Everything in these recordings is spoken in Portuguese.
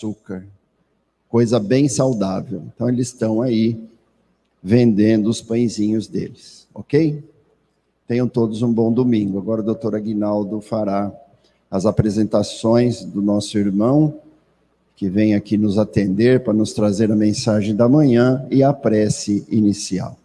açúcar. Coisa bem saudável. Então, eles estão aí vendendo os pãezinhos deles, ok? Tenham todos um bom domingo. Agora o doutor Aguinaldo fará as apresentações do nosso irmão, que vem aqui nos atender para nos trazer a mensagem da manhã e a prece inicial.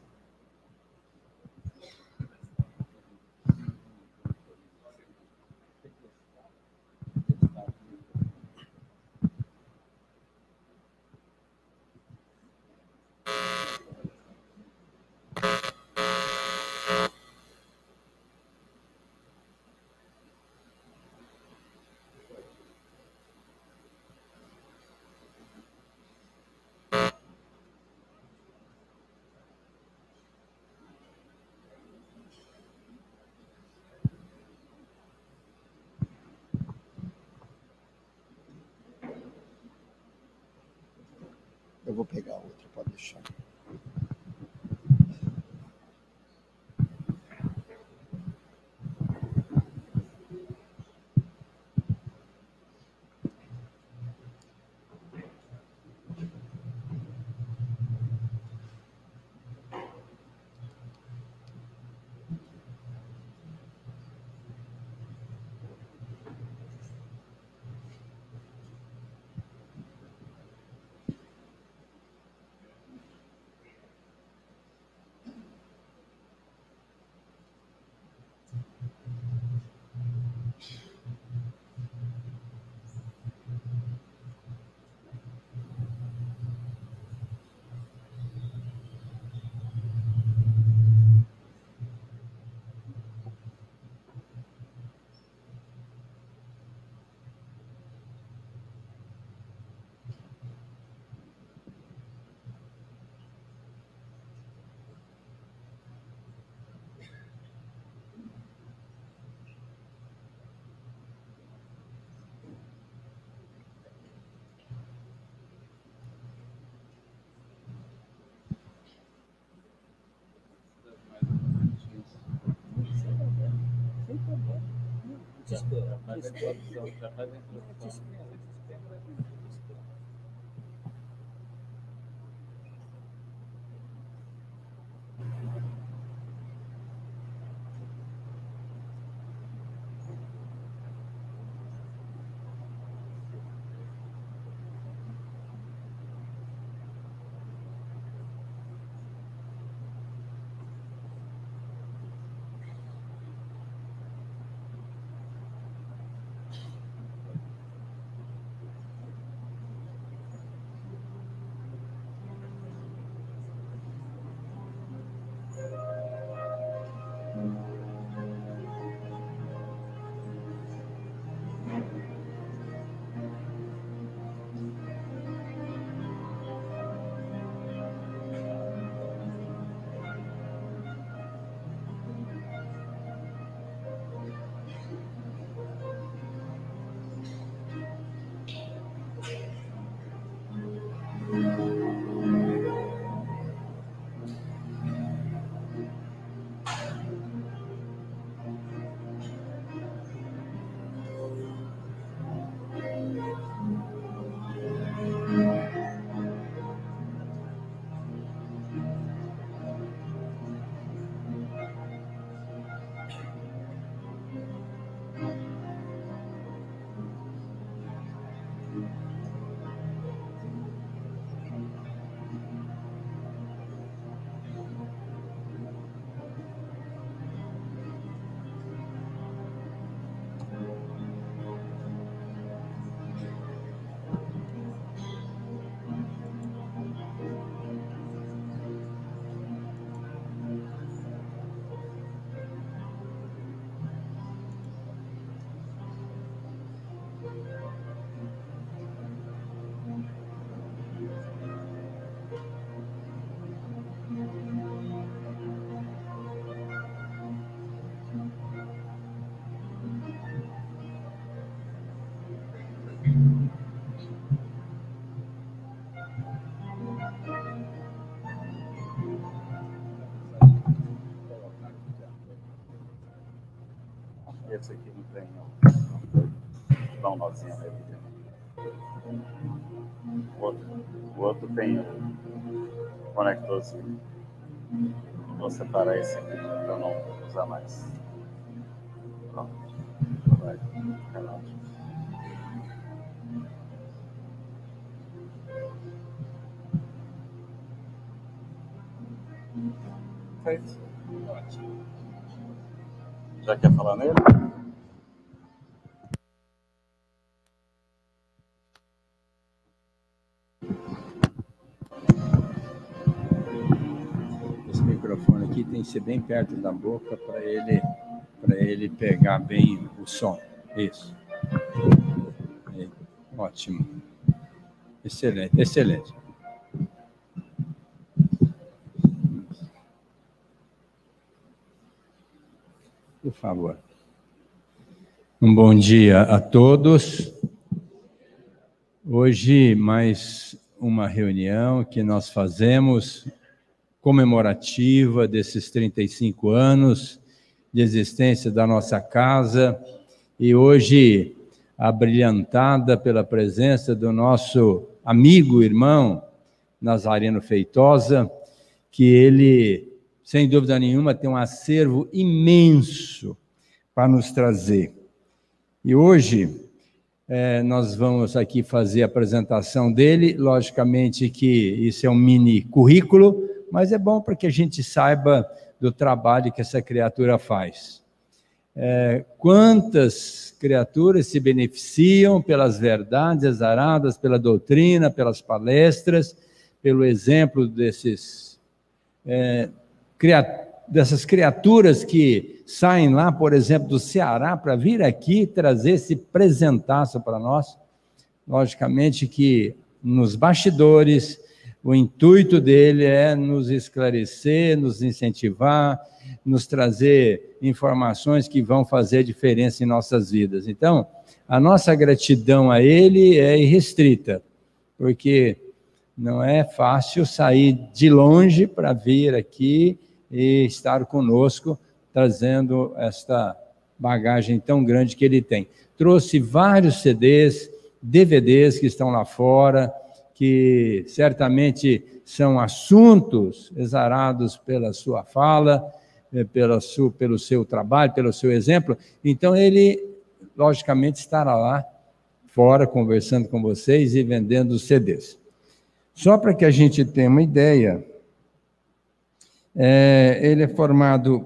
Sí. Um nozinho nele. outro, o outro tem um conectorzinho. Vou separar esse aqui para não usar mais. Pronto. Vai, relaxa. Perfeito. Ótimo. Já quer falar nele? Tem que ser bem perto da boca para ele, para ele pegar bem o som. Isso. É, ótimo. Excelente, excelente. Por favor. Um bom dia a todos. Hoje, mais uma reunião que nós fazemos comemorativa desses 35 anos de existência da nossa casa e hoje abrilhantada pela presença do nosso amigo, irmão Nazareno Feitosa, que ele sem dúvida nenhuma, tem um acervo imenso para nos trazer. E hoje é, nós vamos aqui fazer a apresentação dele. Logicamente que isso é um mini currículo, mas é bom para que a gente saiba do trabalho que essa criatura faz. É, quantas criaturas se beneficiam pelas verdades exaradas, pela doutrina, pelas palestras, pelo exemplo desses é, dessas criaturas que saem lá, por exemplo, do Ceará, para vir aqui trazer esse presentaço para nós. Logicamente que nos bastidores, o intuito dele é nos esclarecer, nos incentivar, nos trazer informações que vão fazer diferença em nossas vidas. Então, a nossa gratidão a ele é irrestrita, porque não é fácil sair de longe para vir aqui e estar conosco, trazendo esta bagagem tão grande que ele tem. Trouxe vários CDs, DVDs que estão lá fora, que certamente são assuntos exarados pela sua fala, eh, pela sua, pelo seu trabalho, pelo seu exemplo. Então, ele, logicamente, estará lá fora conversando com vocês e vendendo CDs. Só para que a gente tenha uma ideia, é, ele é formado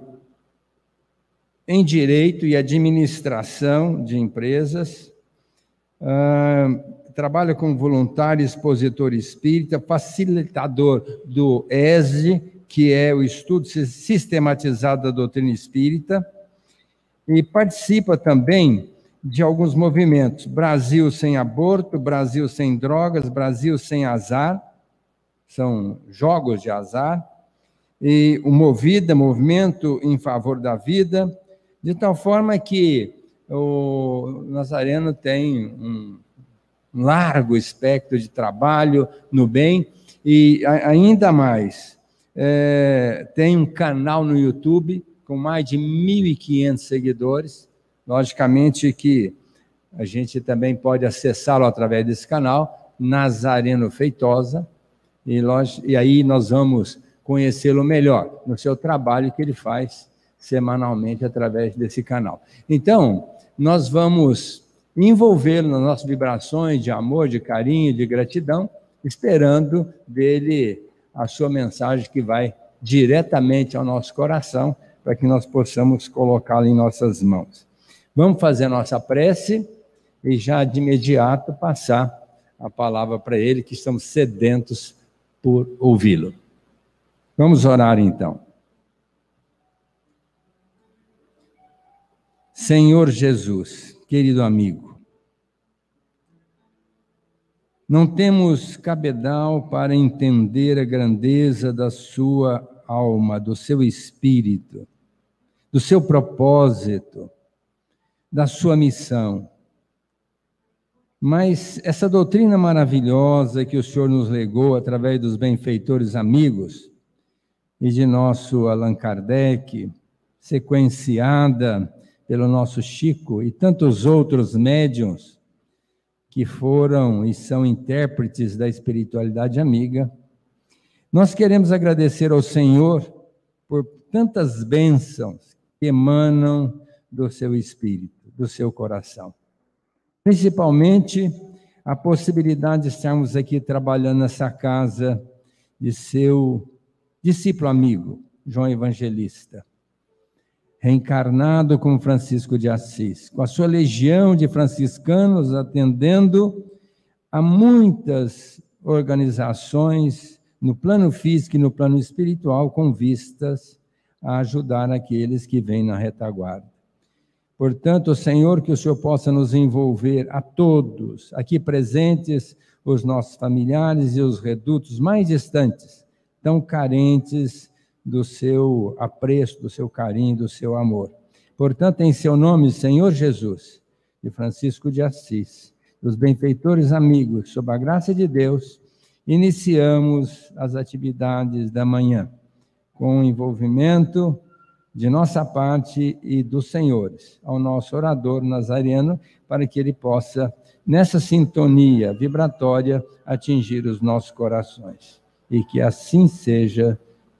em Direito e Administração de Empresas, ah, trabalha como voluntário expositor espírita, facilitador do ESE, que é o Estudo Sistematizado da Doutrina Espírita, e participa também de alguns movimentos: Brasil sem aborto, Brasil sem drogas, Brasil sem azar, são jogos de azar, e o Movida, Movimento em Favor da Vida, de tal forma que o Nazareno tem um largo espectro de trabalho no bem e ainda mais é, tem um canal no YouTube com mais de 1.500 seguidores. Logicamente que a gente também pode acessá-lo através desse canal, Nazareno Feitosa, e, e aí nós vamos conhecê-lo melhor no seu trabalho que ele faz semanalmente através desse canal. Então, nós vamos envolvê-lo nas nossas vibrações de amor, de carinho, de gratidão, esperando dele a sua mensagem que vai diretamente ao nosso coração, para que nós possamos colocá-la em nossas mãos. Vamos fazer nossa prece e já de imediato passar a palavra para ele, que estamos sedentos por ouvi-lo. Vamos orar então. Senhor Jesus, querido amigo, não temos cabedal para entender a grandeza da sua alma, do seu espírito, do seu propósito, da sua missão. Mas essa doutrina maravilhosa que o Senhor nos legou através dos benfeitores amigos, e de nosso Allan Kardec, sequenciada pelo nosso Chico e tantos outros médiums, que foram e são intérpretes da espiritualidade amiga. Nós queremos agradecer ao Senhor por tantas bênçãos que emanam do seu espírito, do seu coração. Principalmente a possibilidade de estarmos aqui trabalhando nessa casa de seu discípulo amigo, João Evangelista, reencarnado como Francisco de Assis, com a sua legião de franciscanos atendendo a muitas organizações no plano físico e no plano espiritual com vistas a ajudar aqueles que vêm na retaguarda. Portanto, Senhor, que o Senhor possa nos envolver a todos aqui presentes, os nossos familiares e os redutos mais distantes, tão carentes do seu apreço, do seu carinho, do seu amor. Portanto, em seu nome, Senhor Jesus, de Francisco de Assis, dos benfeitores amigos, sob a graça de Deus, iniciamos as atividades da manhã, com o envolvimento de nossa parte e dos senhores, ao nosso orador nazariano, para que ele possa, nessa sintonia vibratória, atingir os nossos corações. E que assim seja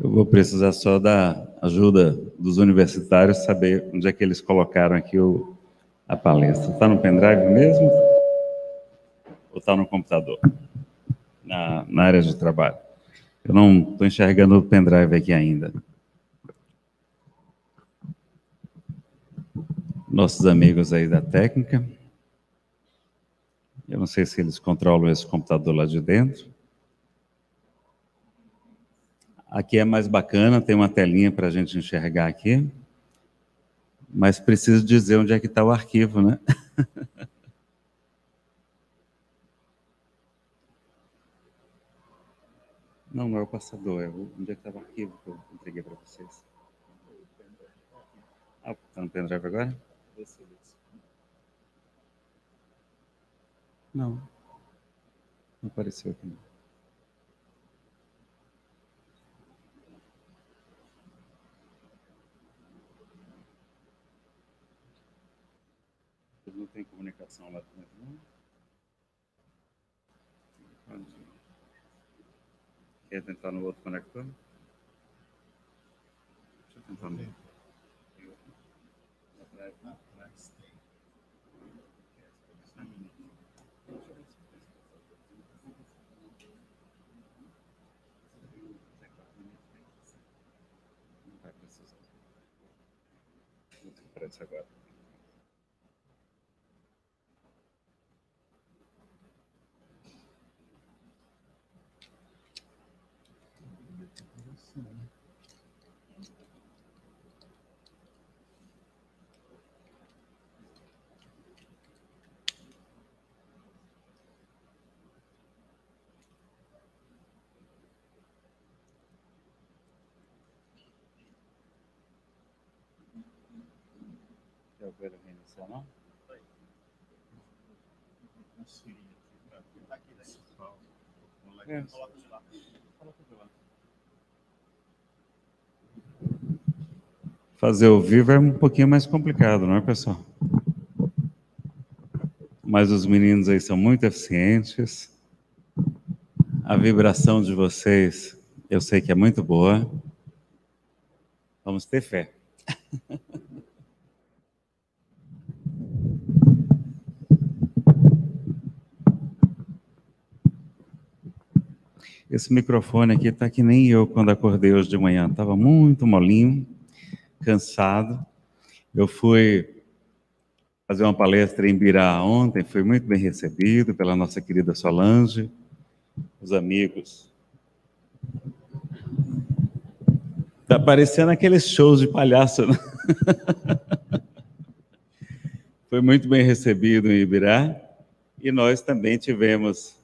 Eu vou precisar só da ajuda dos universitários, saber onde é que eles colocaram aqui o, a palestra. Está no pendrive mesmo? Ou está no computador? Na, na área de trabalho. Eu não estou enxergando o pendrive aqui ainda. Nossos amigos aí da técnica. Eu não sei se eles controlam esse computador lá de dentro. Aqui é mais bacana, tem uma telinha para a gente enxergar aqui. Mas preciso dizer onde é que está o arquivo, né? Não, não é o passador, é onde é que estava o arquivo que eu entreguei para vocês. Ah, está no pendrive agora? Não. Não apareceu aqui. Não. Não tem comunicação lá dentro, não? Quer tentar no outro conector? Deixa eu tentar no outro. Não vai precisar. Muito pressa agora. Fazer o vivo é um pouquinho mais complicado, não é, pessoal? Mas os meninos aí são muito eficientes. A vibração de vocês, eu sei que é muito boa. Vamos ter fé. Esse microfone aqui está que nem eu quando acordei hoje de manhã. Estava muito molinho, cansado. Eu fui fazer uma palestra em Birá ontem, fui muito bem recebido pela nossa querida Solange, os amigos. Está parecendo aqueles shows de palhaço. Né? foi muito bem recebido em Ibirá e nós também tivemos.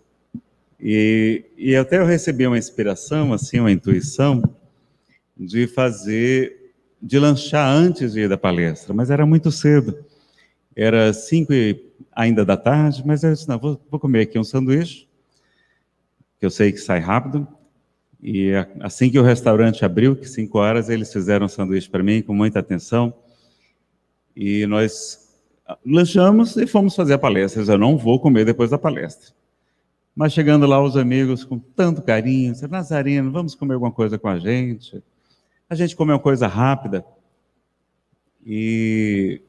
E, e até eu recebi uma inspiração, assim, uma intuição de fazer, de lanchar antes de ir da palestra, mas era muito cedo. Era cinco e ainda da tarde, mas eu disse, não, vou, vou comer aqui um sanduíche, que eu sei que sai rápido, e assim que o restaurante abriu, que cinco horas, eles fizeram um sanduíche para mim com muita atenção. E nós lanchamos e fomos fazer a palestra. Eu não vou comer depois da palestra. Mas chegando lá, os amigos com tanto carinho, Nazareno, vamos comer alguma coisa com a gente. A gente comeu uma coisa rápida. E,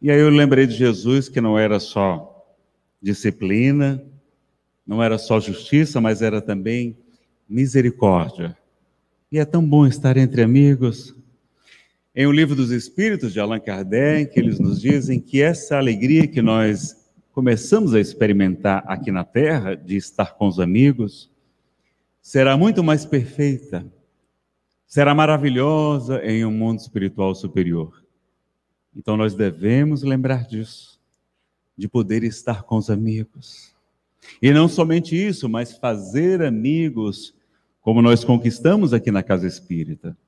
e aí eu lembrei de Jesus, que não era só disciplina, não era só justiça, mas era também misericórdia. E é tão bom estar entre amigos. Em O Livro dos Espíritos, de Allan Kardec, eles nos dizem que essa alegria que nós começamos a experimentar aqui na Terra, de estar com os amigos, será muito mais perfeita, será maravilhosa em um mundo espiritual superior. Então nós devemos lembrar disso, de poder estar com os amigos. E não somente isso, mas fazer amigos como nós conquistamos aqui na Casa Espírita,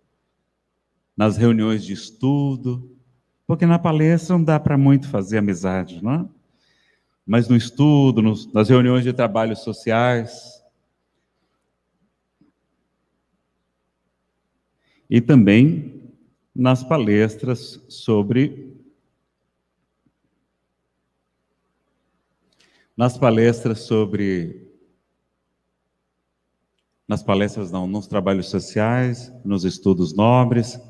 nas reuniões de estudo, porque na palestra não dá para muito fazer amizade, não é? Mas no estudo, nos, nas reuniões de trabalhos sociais, e também nas palestras sobre nas palestras sobre nas palestras não, nos trabalhos sociais, nos estudos nobres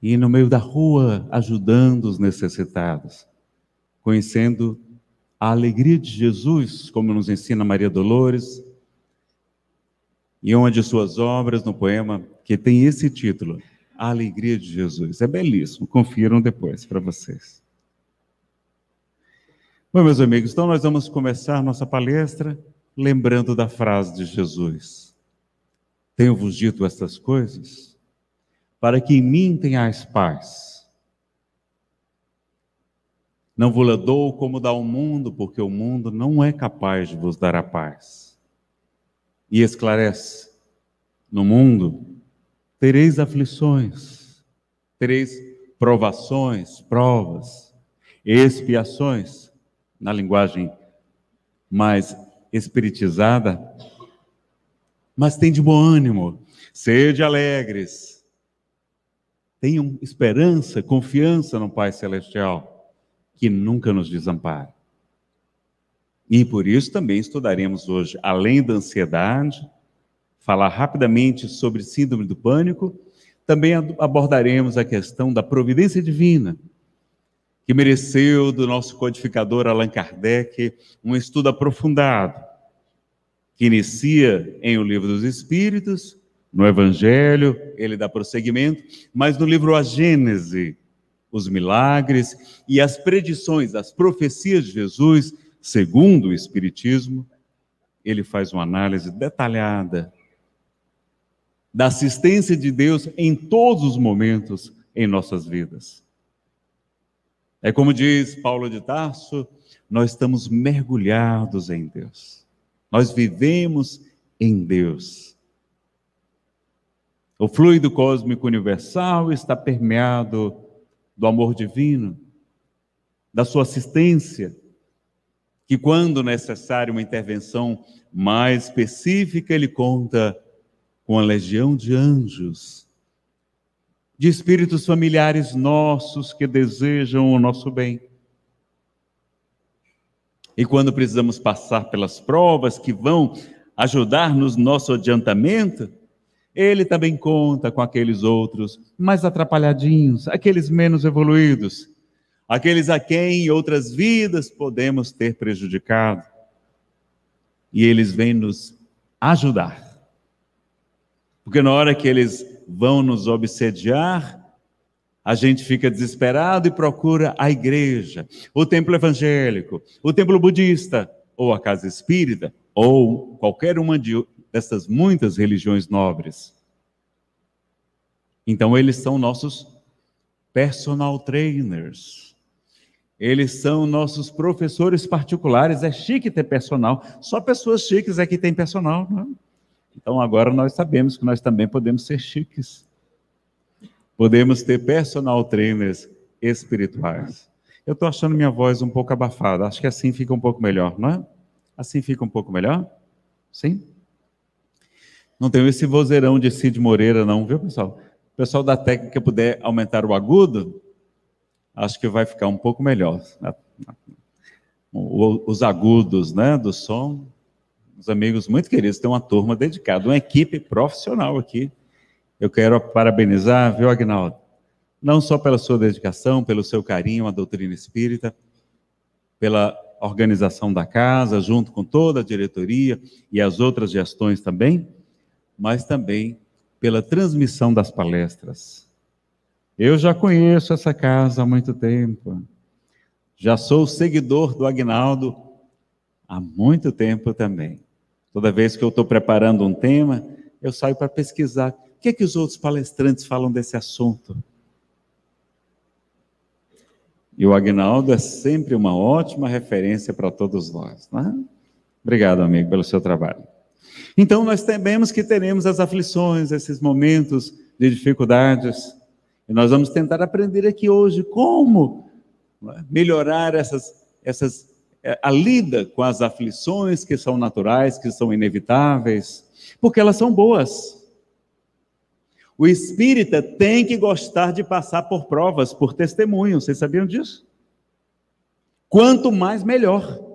e no meio da rua ajudando os necessitados, conhecendo a alegria de Jesus, como nos ensina Maria Dolores, e uma de suas obras no poema que tem esse título, A Alegria de Jesus. É belíssimo, confiram depois para vocês. Bom, meus amigos, então nós vamos começar nossa palestra lembrando da frase de Jesus: Tenho-vos dito estas coisas para que em mim tenhais paz. Não vos dou como dá o mundo, porque o mundo não é capaz de vos dar a paz. E esclarece: no mundo tereis aflições, tereis provações, provas, expiações, na linguagem mais espiritizada, mas tem de bom ânimo, sede alegres, tenham esperança, confiança no Pai Celestial, que nunca nos desampara. E por isso também estudaremos hoje, além da ansiedade, falar rapidamente sobre síndrome do pânico, também abordaremos a questão da providência divina, que mereceu do nosso codificador Allan Kardec um estudo aprofundado, que inicia em O Livro dos Espíritos, no Evangelho, ele dá prosseguimento, mas no livro A Gênese, os milagres e as predições, as profecias de Jesus, segundo o Espiritismo, ele faz uma análise detalhada da assistência de Deus em todos os momentos em nossas vidas. É como diz Paulo de Tarso, nós estamos mergulhados em Deus. Nós vivemos em Deus. O fluido cósmico universal está permeado do amor divino, da sua assistência, que quando necessário uma intervenção mais específica, ele conta com a legião de anjos de espíritos familiares nossos que desejam o nosso bem. E quando precisamos passar pelas provas que vão ajudar no nosso adiantamento, ele também conta com aqueles outros mais atrapalhadinhos, aqueles menos evoluídos, aqueles a quem em outras vidas podemos ter prejudicado. E eles vêm nos ajudar. Porque na hora que eles vão nos obsediar, a gente fica desesperado e procura a igreja, o templo evangélico, o templo budista, ou a casa espírita, ou qualquer uma de, dessas muitas religiões nobres. Então, eles são nossos personal trainers. Eles são nossos professores particulares. É chique ter personal. Só pessoas chiques é que tem personal. Não? É? Então agora nós sabemos que nós também podemos ser chiques. Podemos ter personal trainers espirituais. Eu estou achando minha voz um pouco abafada. Acho que assim fica um pouco melhor, não é? Assim fica um pouco melhor? Sim? Não tenho esse vozeirão de Cid Moreira, não, viu, pessoal? O pessoal da técnica puder aumentar o agudo, acho que vai ficar um pouco melhor. Os agudos né, do som, os amigos muito queridos, tem uma turma dedicada, uma equipe profissional aqui. Eu quero parabenizar, viu, Agnaldo? Não só pela sua dedicação, pelo seu carinho à doutrina espírita, pela organização da casa, junto com toda a diretoria e as outras gestões também, mas também pela transmissão das palestras. Eu já conheço essa casa há muito tempo. Já sou seguidor do Agnaldo há muito tempo também. Toda vez que eu estou preparando um tema, eu saio para pesquisar. O que é que os outros palestrantes falam desse assunto? E o Agnaldo é sempre uma ótima referência para todos nós. Né? Obrigado, amigo, pelo seu trabalho. Então, nós tememos que teremos as aflições, esses momentos de dificuldades, e nós vamos tentar aprender aqui hoje como é, melhorar essas, essas, é, a lida com as aflições que são naturais, que são inevitáveis, porque elas são boas. O espírita tem que gostar de passar por provas, por testemunhos. Vocês sabiam disso? Quanto mais, melhor.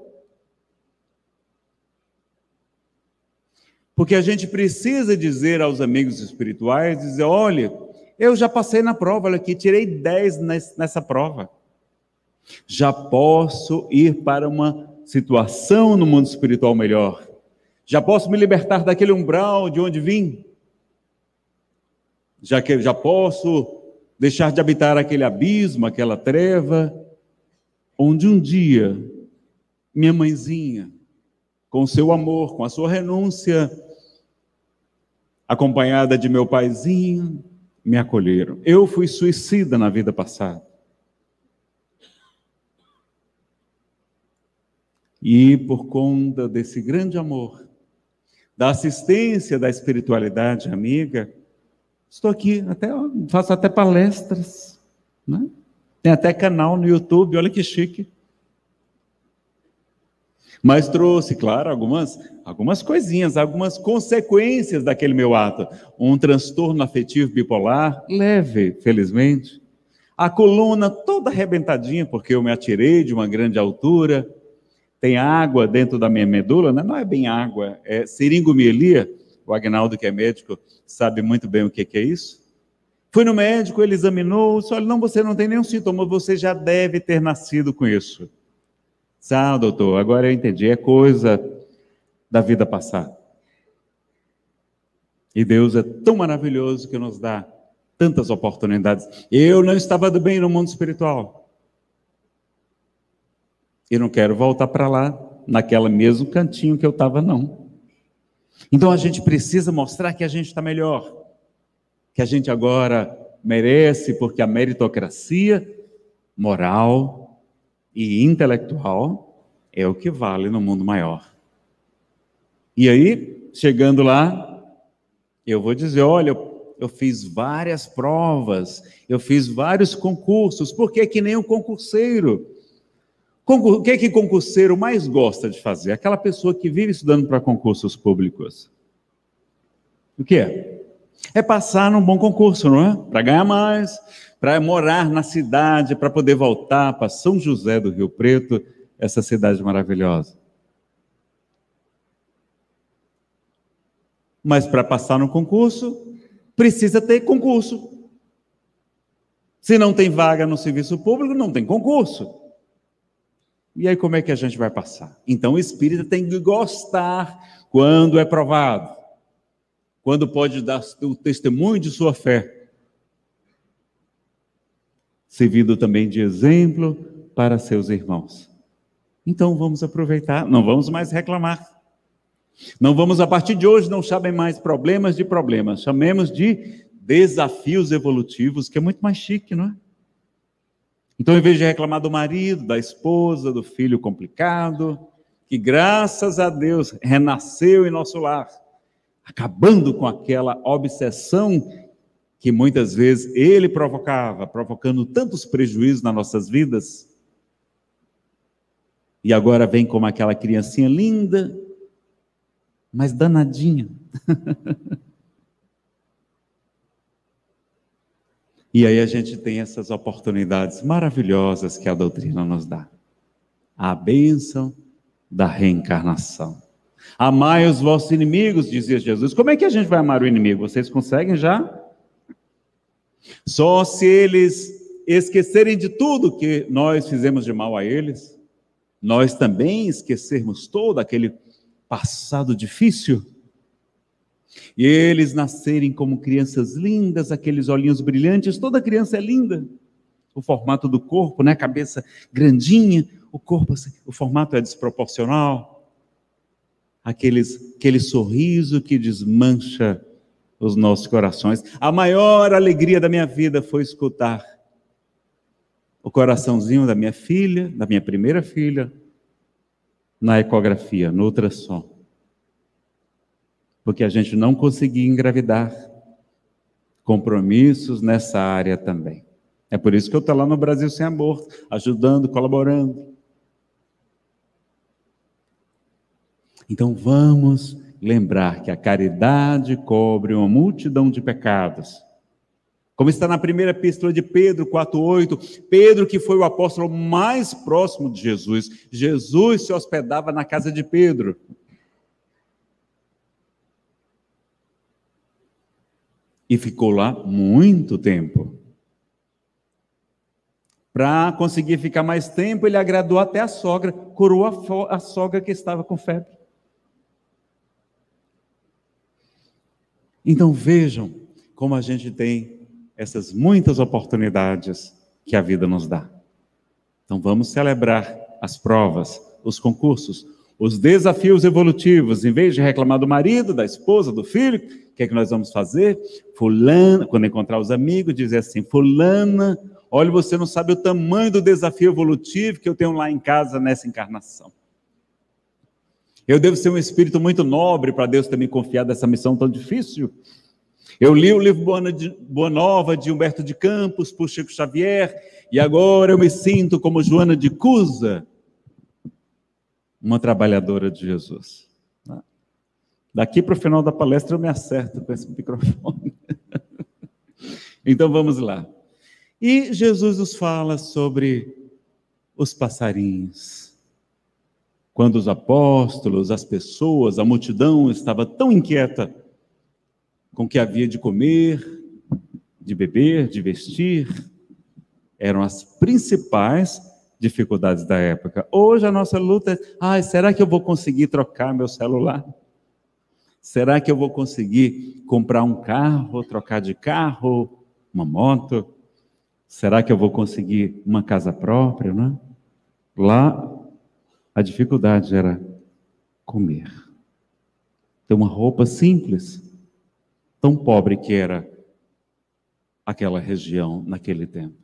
Porque a gente precisa dizer aos amigos espirituais, dizer, olha, eu já passei na prova, olha aqui, tirei 10 nessa prova. Já posso ir para uma situação no mundo espiritual melhor. Já posso me libertar daquele umbral de onde vim já que já posso deixar de habitar aquele abismo, aquela treva, onde um dia minha mãezinha, com seu amor, com a sua renúncia, acompanhada de meu paizinho, me acolheram. Eu fui suicida na vida passada. E por conta desse grande amor, da assistência da espiritualidade amiga, Estou aqui, até faço até palestras, né? tem até canal no YouTube, olha que chique. Mas trouxe, claro, algumas, algumas coisinhas, algumas consequências daquele meu ato. Um transtorno afetivo bipolar, leve, felizmente. A coluna toda arrebentadinha, porque eu me atirei de uma grande altura. Tem água dentro da minha medula, né? não é bem água, é seringomielia o Agnaldo, que é médico, sabe muito bem o que, é isso. Fui no médico, ele examinou, disse, olha, não, você não tem nenhum sintoma, você já deve ter nascido com isso. Ah, doutor, agora eu entendi, é coisa da vida passada. E Deus é tão maravilhoso que nos dá tantas oportunidades. Eu não estava bem no mundo espiritual. E não quero voltar para lá, naquele mesmo cantinho que eu estava, não. Então a gente precisa mostrar que a gente está melhor, que a gente agora merece, porque a meritocracia moral e intelectual é o que vale no mundo maior. E aí, chegando lá, eu vou dizer: olha, eu fiz várias provas, eu fiz vários concursos, porque é que nem um concurseiro. O que é que concurseiro mais gosta de fazer? Aquela pessoa que vive estudando para concursos públicos. O que é? É passar num bom concurso, não é? Para ganhar mais, para morar na cidade, para poder voltar para São José do Rio Preto, essa cidade maravilhosa. Mas para passar no concurso, precisa ter concurso. Se não tem vaga no serviço público, não tem concurso. E aí, como é que a gente vai passar? Então, o espírita tem que gostar quando é provado, quando pode dar o testemunho de sua fé, servindo também de exemplo para seus irmãos. Então, vamos aproveitar, não vamos mais reclamar. Não vamos, a partir de hoje, não chamem mais problemas de problemas, chamemos de desafios evolutivos, que é muito mais chique, não é? Então, em vez de reclamar do marido, da esposa, do filho complicado, que graças a Deus renasceu em nosso lar, acabando com aquela obsessão que muitas vezes ele provocava, provocando tantos prejuízos nas nossas vidas. E agora vem como aquela criancinha linda, mas danadinha. e aí a gente tem essas oportunidades maravilhosas que a doutrina nos dá. A bênção da reencarnação. Amai os vossos inimigos, dizia Jesus. Como é que a gente vai amar o inimigo? Vocês conseguem já? Só se eles esquecerem de tudo que nós fizemos de mal a eles, nós também esquecermos todo aquele passado difícil, e eles nascerem como crianças lindas, aqueles olhinhos brilhantes, toda criança é linda. O formato do corpo, né? Cabeça grandinha, o corpo, assim, o formato é desproporcional. Aqueles, aquele sorriso que desmancha os nossos corações. A maior alegria da minha vida foi escutar o coraçãozinho da minha filha, da minha primeira filha, na ecografia, no ultrassom. Porque a gente não conseguia engravidar. Compromissos nessa área também. É por isso que eu estou lá no Brasil Sem Aborto, ajudando, colaborando. Então vamos lembrar que a caridade cobre uma multidão de pecados. Como está na primeira epístola de Pedro 4:8, Pedro que foi o apóstolo mais próximo de Jesus, Jesus se hospedava na casa de Pedro. E ficou lá muito tempo. Para conseguir ficar mais tempo, ele agradou até a sogra, curou a, a sogra que estava com febre. Então vejam como a gente tem essas muitas oportunidades que a vida nos dá. Então vamos celebrar as provas, os concursos, os desafios evolutivos. Em vez de reclamar do marido, da esposa, do filho, o que é que nós vamos fazer? Fulana, quando encontrar os amigos, dizer assim: Fulana, olha, você não sabe o tamanho do desafio evolutivo que eu tenho lá em casa nessa encarnação. Eu devo ser um espírito muito nobre para Deus ter me confiado essa missão tão difícil. Eu li o livro Boa Nova de Humberto de Campos por Chico Xavier e agora eu me sinto como Joana de Cusa, uma trabalhadora de Jesus. Daqui para o final da palestra eu me acerto com esse microfone. então vamos lá. E Jesus nos fala sobre os passarinhos quando os apóstolos, as pessoas, a multidão estava tão inquieta com o que havia de comer, de beber, de vestir, eram as principais dificuldades da época. Hoje a nossa luta é: ai, será que eu vou conseguir trocar meu celular? Será que eu vou conseguir comprar um carro, trocar de carro, uma moto? Será que eu vou conseguir uma casa própria, né? Lá a dificuldade era comer. Ter uma roupa simples, tão pobre que era aquela região naquele tempo.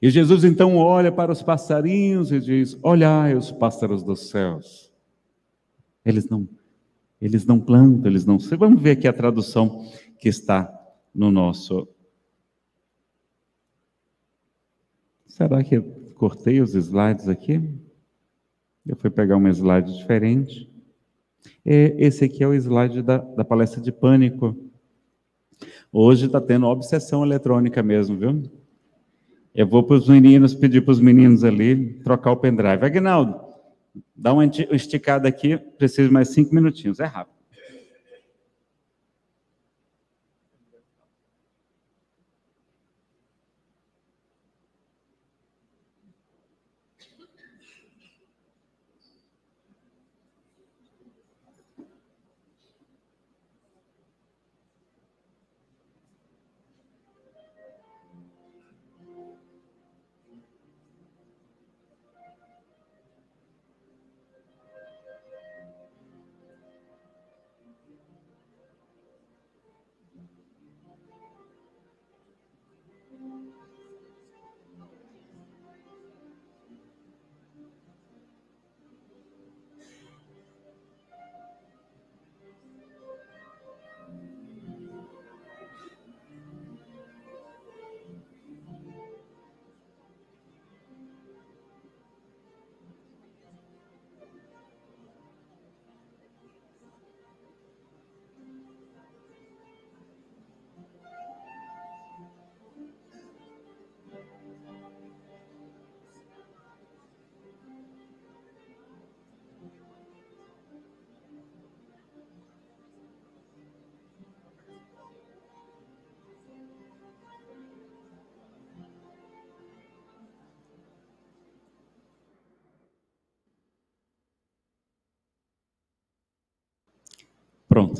E Jesus então olha para os passarinhos e diz: Olhai os pássaros dos céus. Eles não, eles não plantam, eles não. Vamos ver aqui a tradução que está no nosso. Será que eu cortei os slides aqui? Eu fui pegar um slide diferente. Esse aqui é o slide da, da palestra de pânico. Hoje está tendo obsessão eletrônica mesmo, viu? Eu vou para os meninos, pedir para os meninos ali trocar o pendrive. Agnaldo, dá uma esticada aqui, preciso mais cinco minutinhos, é rápido.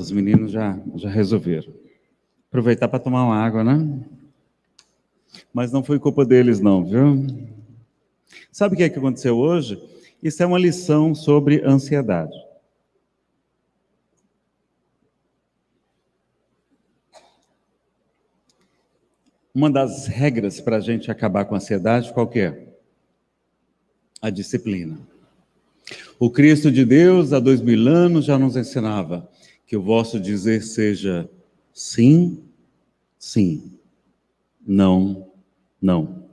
Os meninos já, já resolveram. Aproveitar para tomar uma água, né? Mas não foi culpa deles, não, viu? Sabe o que é que aconteceu hoje? Isso é uma lição sobre ansiedade. Uma das regras para a gente acabar com a ansiedade, qual que é? A disciplina. O Cristo de Deus, há dois mil anos, já nos ensinava que o vosso dizer seja sim, sim, não, não.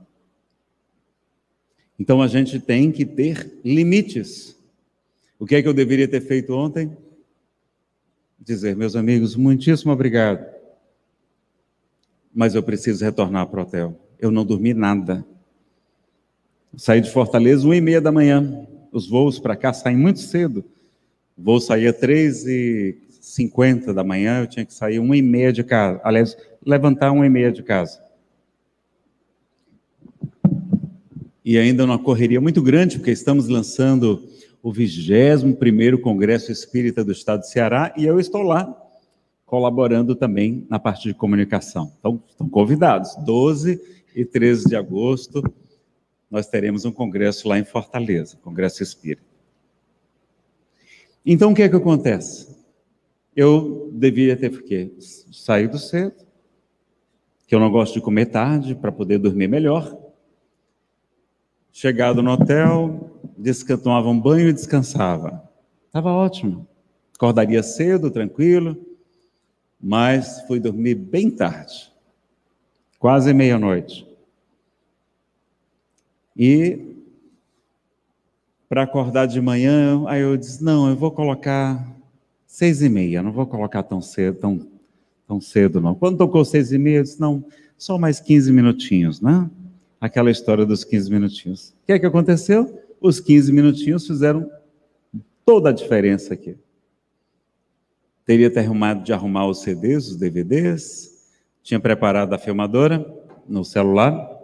Então a gente tem que ter limites. O que é que eu deveria ter feito ontem? Dizer, meus amigos, muitíssimo obrigado, mas eu preciso retornar para o hotel. Eu não dormi nada. Saí de Fortaleza uma e meia da manhã. Os voos para cá saem muito cedo. O voo saía três e cinquenta da manhã. Eu tinha que sair uma e meia de casa. Aliás, levantar uma e meia de casa. e ainda numa correria muito grande, porque estamos lançando o 21º Congresso Espírita do Estado de Ceará, e eu estou lá colaborando também na parte de comunicação. Então, estão convidados. 12 e 13 de agosto, nós teremos um congresso lá em Fortaleza, Congresso Espírita. Então, o que é que acontece? Eu devia ter quê? saído cedo, que eu não gosto de comer tarde para poder dormir melhor. Chegado no hotel, tomava um banho e descansava. Estava ótimo. Acordaria cedo, tranquilo, mas fui dormir bem tarde, quase meia-noite. E para acordar de manhã, aí eu disse, não, eu vou colocar seis e meia, não vou colocar tão cedo, tão, tão cedo não. Quando tocou seis e meia, eu disse, não, só mais 15 minutinhos, né? aquela história dos 15 minutinhos. O que é que aconteceu? Os 15 minutinhos fizeram toda a diferença aqui. Teria terminado de arrumar os CDs, os DVDs, tinha preparado a filmadora no celular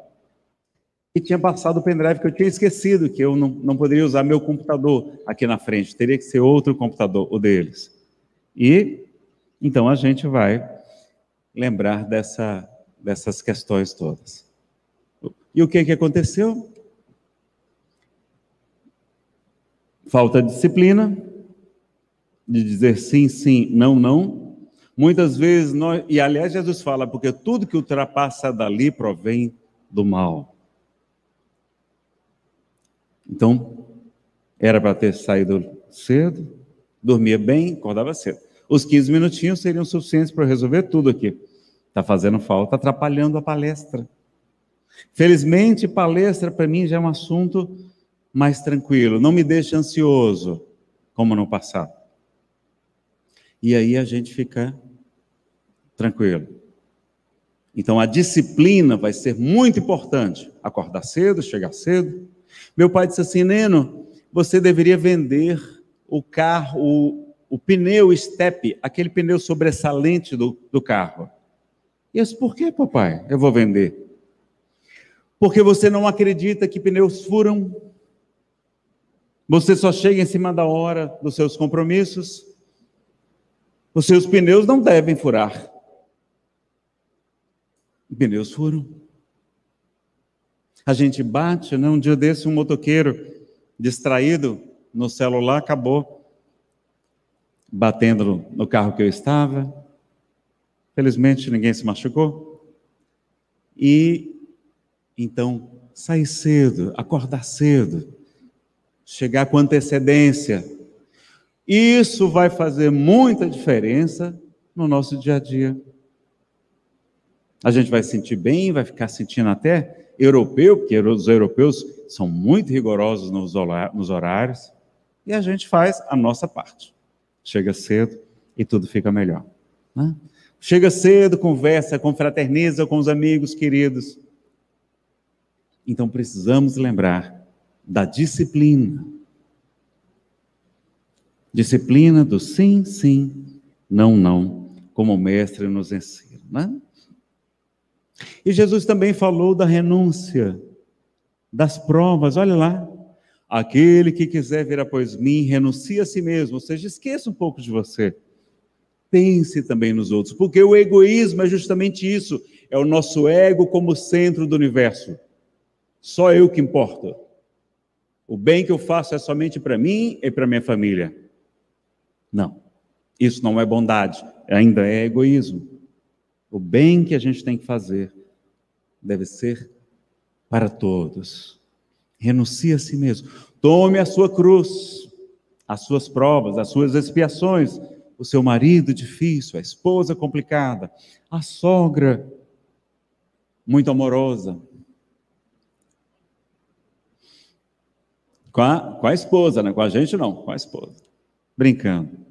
e tinha passado o pendrive que eu tinha esquecido, que eu não, não poderia usar meu computador aqui na frente, teria que ser outro computador, o deles. E então a gente vai lembrar dessa, dessas questões todas. E o que, que aconteceu? Falta de disciplina, de dizer sim, sim, não, não. Muitas vezes nós, e aliás Jesus fala, porque tudo que ultrapassa dali provém do mal. Então, era para ter saído cedo, dormia bem, acordava cedo. Os 15 minutinhos seriam suficientes para resolver tudo aqui. Está fazendo falta, atrapalhando a palestra. Felizmente, palestra para mim já é um assunto mais tranquilo, não me deixa ansioso, como no passado. E aí a gente fica tranquilo. Então a disciplina vai ser muito importante. Acordar cedo, chegar cedo. Meu pai disse assim: Neno, você deveria vender o carro, o, pneu step, aquele pneu sobressalente do, do carro. E eu disse: Por que, papai? Eu vou vender porque você não acredita que pneus furam, você só chega em cima da hora dos seus compromissos, os seus pneus não devem furar. Pneus furam. A gente bate, né? Um dia desse, um motoqueiro distraído no celular acabou batendo no carro que eu estava. Felizmente ninguém se machucou. E então, sair cedo, acordar cedo, chegar com antecedência. Isso vai fazer muita diferença no nosso dia a dia. A gente vai sentir bem, vai ficar sentindo até europeu, porque os europeus são muito rigorosos nos horários, e a gente faz a nossa parte. Chega cedo e tudo fica melhor. Né? Chega cedo, conversa, confraterniza com os amigos queridos. Então precisamos lembrar da disciplina. Disciplina do sim, sim, não, não, como o mestre nos ensina. Né? E Jesus também falou da renúncia, das provas, olha lá. Aquele que quiser vir após mim, renuncie a si mesmo, ou seja, esqueça um pouco de você. pense também nos outros, porque o egoísmo é justamente isso, é o nosso ego como centro do universo. Só eu que importa. O bem que eu faço é somente para mim e para minha família. Não. Isso não é bondade, ainda é egoísmo. O bem que a gente tem que fazer deve ser para todos. Renuncie a si mesmo. Tome a sua cruz, as suas provas, as suas expiações, o seu marido difícil, a esposa complicada, a sogra muito amorosa. Com a, com a esposa, né? Com a gente não, com a esposa. Brincando.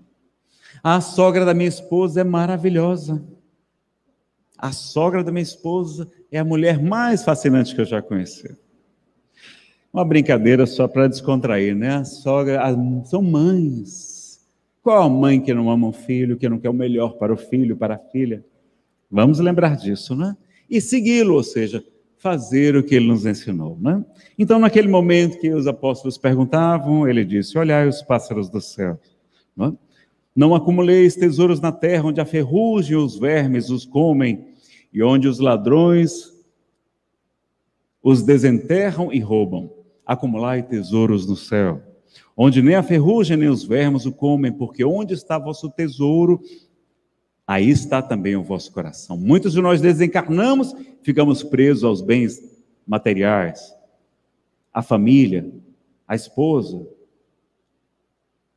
A sogra da minha esposa é maravilhosa. A sogra da minha esposa é a mulher mais fascinante que eu já conheci. Uma brincadeira só para descontrair, né? A sogra, são mães. Qual a mãe que não ama o filho, que não quer o melhor para o filho, para a filha? Vamos lembrar disso, né? E segui-lo, ou seja, fazer o que ele nos ensinou, né? Então, naquele momento que os apóstolos perguntavam, ele disse: Olhai os pássaros do céu. Não, é? não acumuleis tesouros na terra, onde a ferrugem os vermes os comem, e onde os ladrões os desenterram e roubam acumulai tesouros no céu, onde nem a ferrugem nem os vermes o comem, porque onde está vosso tesouro, aí está também o vosso coração. Muitos de nós desencarnamos, ficamos presos aos bens materiais, à família, à esposa,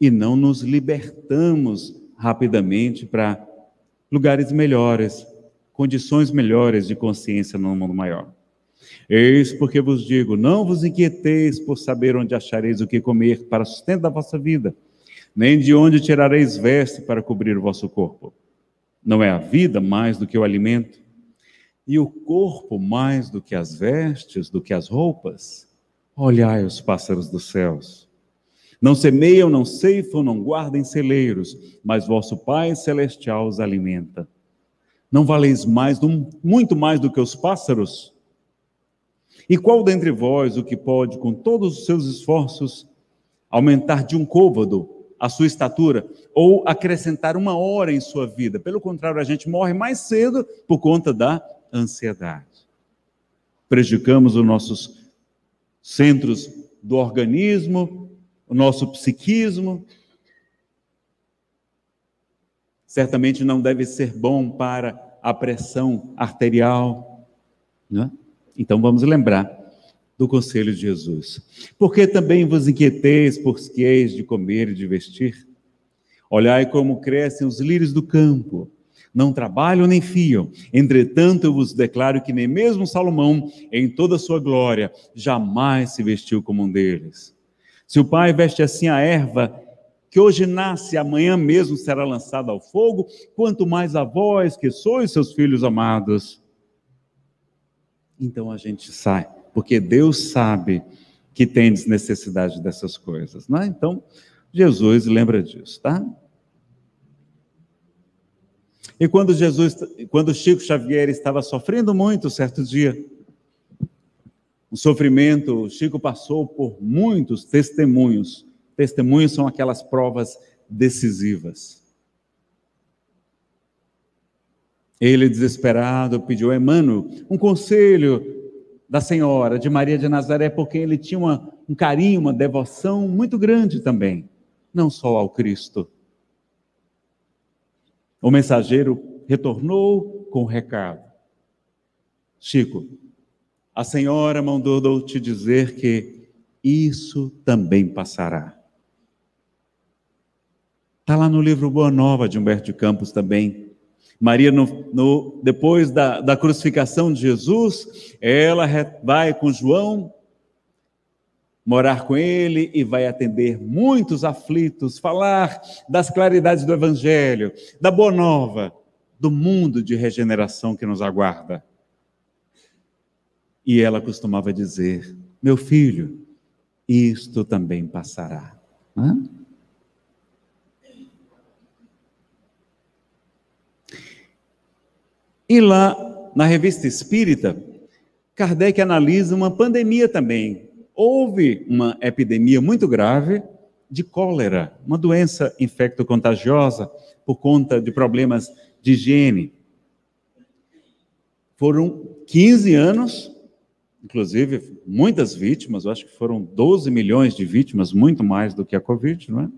e não nos libertamos rapidamente para lugares melhores, condições melhores de consciência no mundo maior. Eis porque vos digo: não vos inquieteis por saber onde achareis o que comer para sustento da vossa vida, nem de onde tirareis veste para cobrir o vosso corpo. Não é a vida mais do que o alimento, e o corpo mais do que as vestes, do que as roupas? Olhai os pássaros dos céus. Não semeiam, não ceifam, não guardem celeiros, mas vosso Pai Celestial os alimenta. Não valeis mais, muito mais do que os pássaros? E qual dentre vós o que pode, com todos os seus esforços, aumentar de um côvado a sua estatura ou acrescentar uma hora em sua vida? Pelo contrário, a gente morre mais cedo por conta da ansiedade. Prejudicamos os nossos centros do organismo, o nosso psiquismo. Certamente não deve ser bom para a pressão arterial, né? Então vamos lembrar do conselho de Jesus. Porque também vos inquieteis por que eis de comer e de vestir? Olhai como crescem os lírios do campo. Não trabalham nem fiam. Entretanto, eu vos declaro que nem mesmo Salomão, em toda a sua glória, jamais se vestiu como um deles. Se o Pai veste assim a erva, que hoje nasce, amanhã mesmo será lançada ao fogo, quanto mais a vós, que sois seus filhos amados então a gente sai, porque Deus sabe que tem necessidade dessas coisas, não é? Então, Jesus lembra disso, tá? E quando Jesus, quando Chico Xavier estava sofrendo muito certo dia, o sofrimento, Chico passou por muitos testemunhos. Testemunhos são aquelas provas decisivas. Ele, desesperado, pediu a Emmanuel um conselho da Senhora, de Maria de Nazaré, porque ele tinha uma, um carinho, uma devoção muito grande também, não só ao Cristo. O mensageiro retornou com o recado: Chico, a Senhora mandou te dizer que isso também passará. Está lá no livro Boa Nova de Humberto de Campos também. Maria, no, no, depois da, da crucificação de Jesus, ela vai com João morar com ele e vai atender muitos aflitos, falar das claridades do Evangelho, da boa nova, do mundo de regeneração que nos aguarda. E ela costumava dizer: Meu filho, isto também passará. Hã? E lá, na revista Espírita, Kardec analisa uma pandemia também. Houve uma epidemia muito grave de cólera, uma doença infecto-contagiosa por conta de problemas de higiene. Foram 15 anos, inclusive muitas vítimas, eu acho que foram 12 milhões de vítimas, muito mais do que a Covid, não é?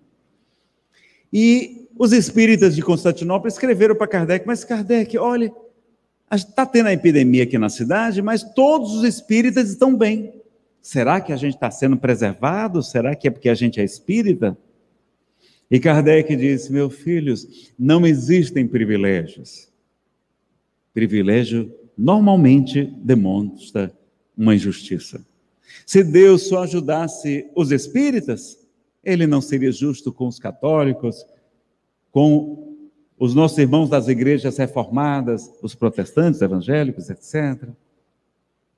E os espíritas de Constantinopla escreveram para Kardec, mas Kardec, olha, está tendo a epidemia aqui na cidade, mas todos os espíritas estão bem. Será que a gente está sendo preservado? Será que é porque a gente é espírita? E Kardec disse: Meus filhos, não existem privilégios. Privilégio normalmente demonstra uma injustiça. Se Deus só ajudasse os espíritas, ele não seria justo com os católicos, com os nossos irmãos das igrejas reformadas, os protestantes, evangélicos, etc.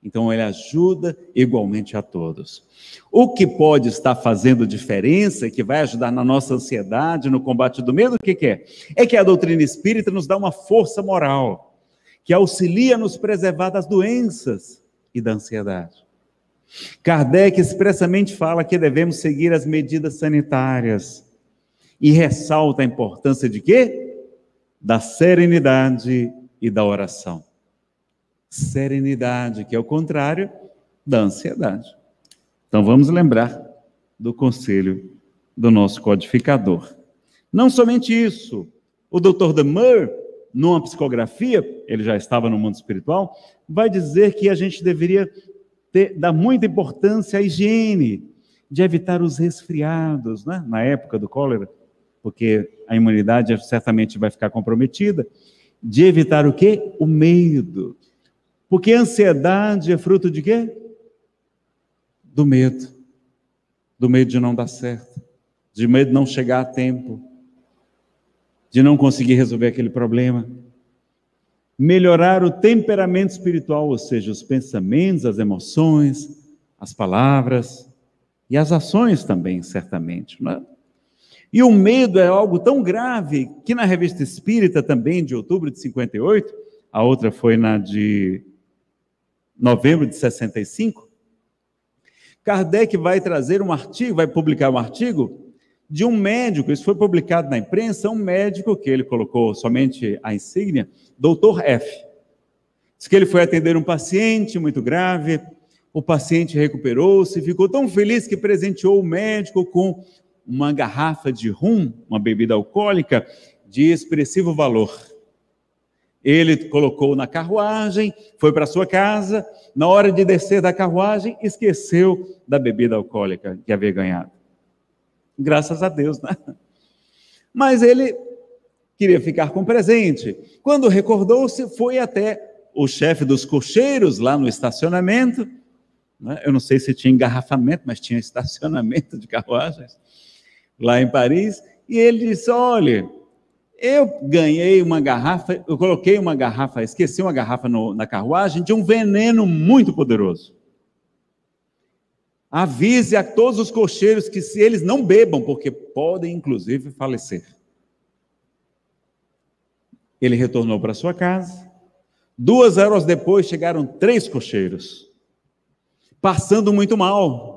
Então ele ajuda igualmente a todos. O que pode estar fazendo diferença, que vai ajudar na nossa ansiedade, no combate do medo, o que, que é? É que a doutrina espírita nos dá uma força moral, que auxilia a nos preservar das doenças e da ansiedade. Kardec expressamente fala que devemos seguir as medidas sanitárias e ressalta a importância de quê? Da serenidade e da oração serenidade, que é o contrário da ansiedade. Então vamos lembrar do conselho do nosso codificador. Não somente isso, o Dr. Demur, numa psicografia, ele já estava no mundo espiritual, vai dizer que a gente deveria ter, dar muita importância à higiene, de evitar os resfriados, né? na época do cólera, porque a imunidade certamente vai ficar comprometida, de evitar o quê? O medo, porque a ansiedade é fruto de quê? Do medo. Do medo de não dar certo, de medo de não chegar a tempo, de não conseguir resolver aquele problema. Melhorar o temperamento espiritual, ou seja, os pensamentos, as emoções, as palavras e as ações também, certamente. Não é? E o medo é algo tão grave que na revista Espírita, também de outubro de 58, a outra foi na de novembro de 65, Kardec vai trazer um artigo, vai publicar um artigo de um médico, isso foi publicado na imprensa, um médico que ele colocou somente a insígnia, doutor F. Diz que ele foi atender um paciente muito grave, o paciente recuperou-se, ficou tão feliz que presenteou o médico com uma garrafa de rum, uma bebida alcoólica de expressivo valor. Ele colocou na carruagem, foi para sua casa, na hora de descer da carruagem, esqueceu da bebida alcoólica que havia ganhado. Graças a Deus, né? Mas ele queria ficar com presente. Quando recordou-se, foi até o chefe dos cocheiros lá no estacionamento. Né? Eu não sei se tinha engarrafamento, mas tinha estacionamento de carruagens lá em Paris. E ele disse: Olha, eu ganhei uma garrafa, eu coloquei uma garrafa, esqueci uma garrafa no, na carruagem de um veneno muito poderoso. Avise a todos os cocheiros que se eles não bebam, porque podem inclusive falecer. Ele retornou para sua casa. Duas horas depois chegaram três cocheiros, passando muito mal.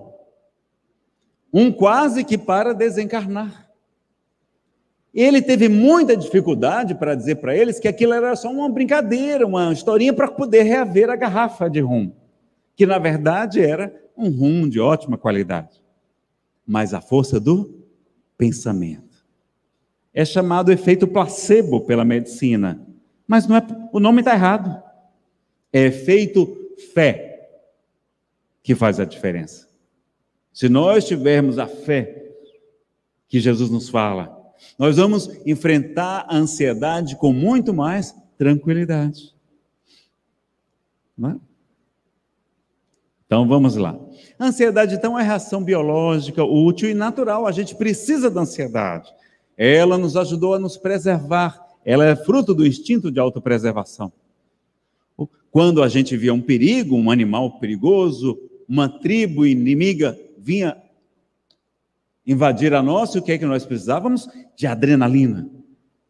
Um quase que para desencarnar. Ele teve muita dificuldade para dizer para eles que aquilo era só uma brincadeira, uma historinha para poder reaver a garrafa de rum, que na verdade era um rum de ótima qualidade. Mas a força do pensamento. É chamado efeito placebo pela medicina, mas não é, o nome está errado. É efeito fé que faz a diferença. Se nós tivermos a fé que Jesus nos fala, nós vamos enfrentar a ansiedade com muito mais tranquilidade. É? Então vamos lá. A ansiedade, então, é reação biológica útil e natural. A gente precisa da ansiedade. Ela nos ajudou a nos preservar. Ela é fruto do instinto de autopreservação. Quando a gente via um perigo, um animal perigoso, uma tribo inimiga vinha invadir a nós, o que é que nós precisávamos? De adrenalina.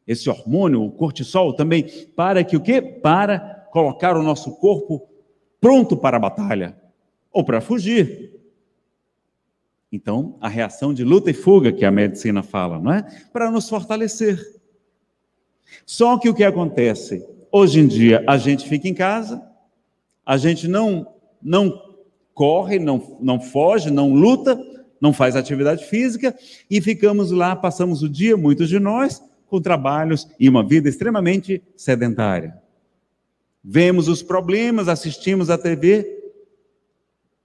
Esse hormônio, o cortisol, também, para que o quê? Para colocar o nosso corpo pronto para a batalha ou para fugir. Então, a reação de luta e fuga que a medicina fala, não é? Para nos fortalecer. Só que o que acontece? Hoje em dia, a gente fica em casa, a gente não, não corre, não, não foge, não luta, não faz atividade física e ficamos lá, passamos o dia, muitos de nós, com trabalhos e uma vida extremamente sedentária. Vemos os problemas, assistimos à TV,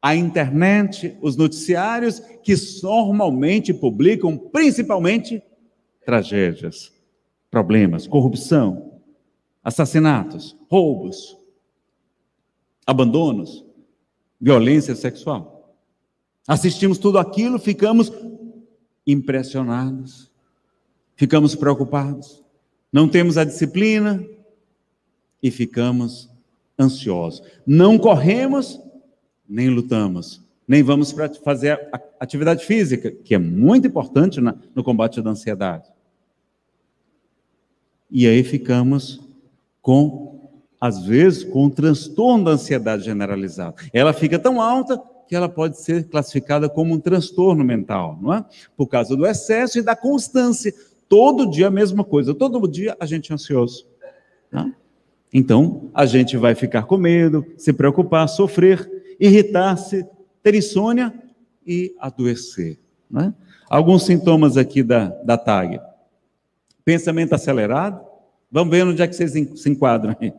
a internet, os noticiários, que normalmente publicam principalmente tragédias, problemas, corrupção, assassinatos, roubos, abandonos, violência sexual. Assistimos tudo aquilo, ficamos impressionados, ficamos preocupados, não temos a disciplina e ficamos ansiosos. Não corremos nem lutamos, nem vamos fazer atividade física, que é muito importante no combate da ansiedade. E aí ficamos com, às vezes, com um transtorno da ansiedade generalizada. Ela fica tão alta que ela pode ser classificada como um transtorno mental, não é? Por causa do excesso e da constância. Todo dia a mesma coisa, todo dia a gente é ansioso. Tá? Então, a gente vai ficar com medo, se preocupar, sofrer, irritar-se, ter insônia e adoecer. Né? Alguns sintomas aqui da, da TAG. Pensamento acelerado. Vamos ver onde é que vocês se enquadram aí.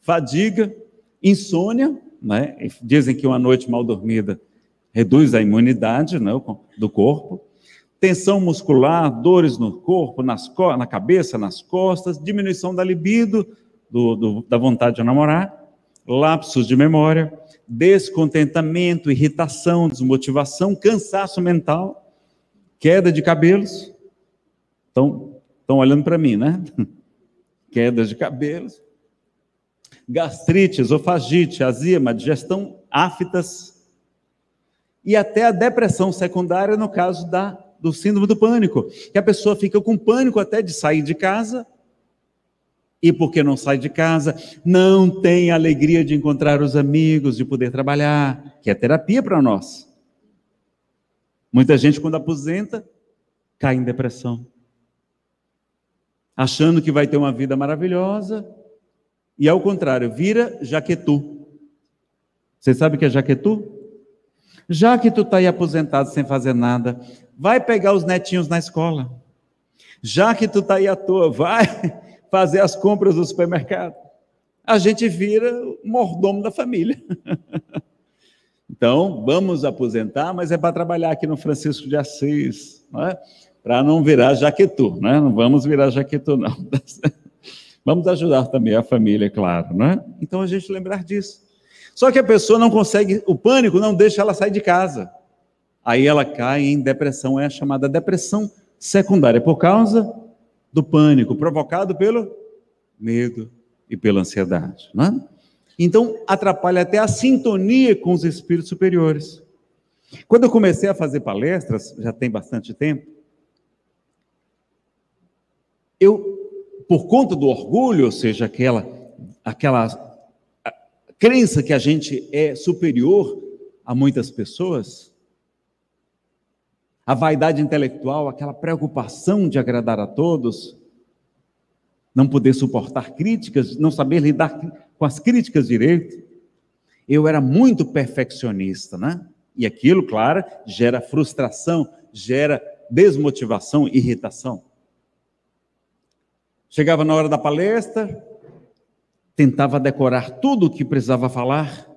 Fadiga, insônia, né? dizem que uma noite mal dormida reduz a imunidade né, do corpo. Tensão muscular, dores no corpo, nas, na cabeça, nas costas, diminuição da libido, do, do, da vontade de namorar, lapsos de memória, descontentamento, irritação, desmotivação, cansaço mental, queda de cabelos. Estão, olhando para mim, né? Queda de cabelos, gastrite, esofagite, azia, digestão, aftas e até a depressão secundária no caso da, do síndrome do pânico, que a pessoa fica com pânico até de sair de casa e porque não sai de casa, não tem alegria de encontrar os amigos, de poder trabalhar, que é terapia para nós. Muita gente, quando aposenta, cai em depressão, achando que vai ter uma vida maravilhosa, e ao contrário, vira jaquetu. Você sabe o que é jaquetu? Já que tu está aí aposentado sem fazer nada, vai pegar os netinhos na escola. Já que tu está aí à toa, vai fazer as compras do supermercado. A gente vira mordomo da família. Então, vamos aposentar, mas é para trabalhar aqui no Francisco de Assis, não é? para não virar jaquetu, né? não vamos virar jaquetu, não. Vamos ajudar também a família, é claro, não é? Então, a gente lembrar disso. Só que a pessoa não consegue, o pânico não deixa ela sair de casa. Aí ela cai em depressão, é a chamada depressão secundária, por causa do pânico provocado pelo medo e pela ansiedade. Não é? Então, atrapalha até a sintonia com os espíritos superiores. Quando eu comecei a fazer palestras, já tem bastante tempo, eu, por conta do orgulho, ou seja, aquela, aquela crença que a gente é superior a muitas pessoas, a vaidade intelectual, aquela preocupação de agradar a todos, não poder suportar críticas, não saber lidar com as críticas direito. Eu era muito perfeccionista, né? E aquilo, claro, gera frustração, gera desmotivação, irritação. Chegava na hora da palestra, tentava decorar tudo o que precisava falar,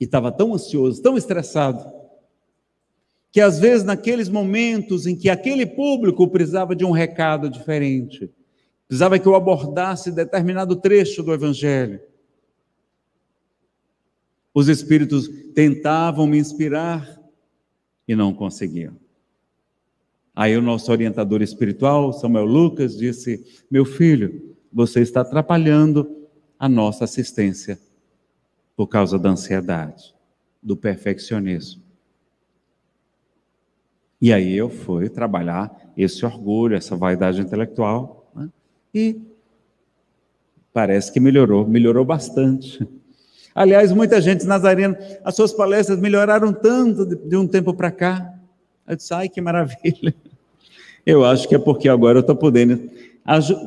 e estava tão ansioso, tão estressado, que às vezes naqueles momentos em que aquele público precisava de um recado diferente, precisava que eu abordasse determinado trecho do Evangelho, os espíritos tentavam me inspirar e não conseguiam. Aí o nosso orientador espiritual, Samuel Lucas, disse: Meu filho, você está atrapalhando a nossa assistência por causa da ansiedade, do perfeccionismo. E aí eu fui trabalhar esse orgulho, essa vaidade intelectual, né? e parece que melhorou, melhorou bastante. Aliás, muita gente nazarena, as suas palestras melhoraram tanto de, de um tempo para cá. Eu disse, ai, que maravilha. Eu acho que é porque agora eu estou podendo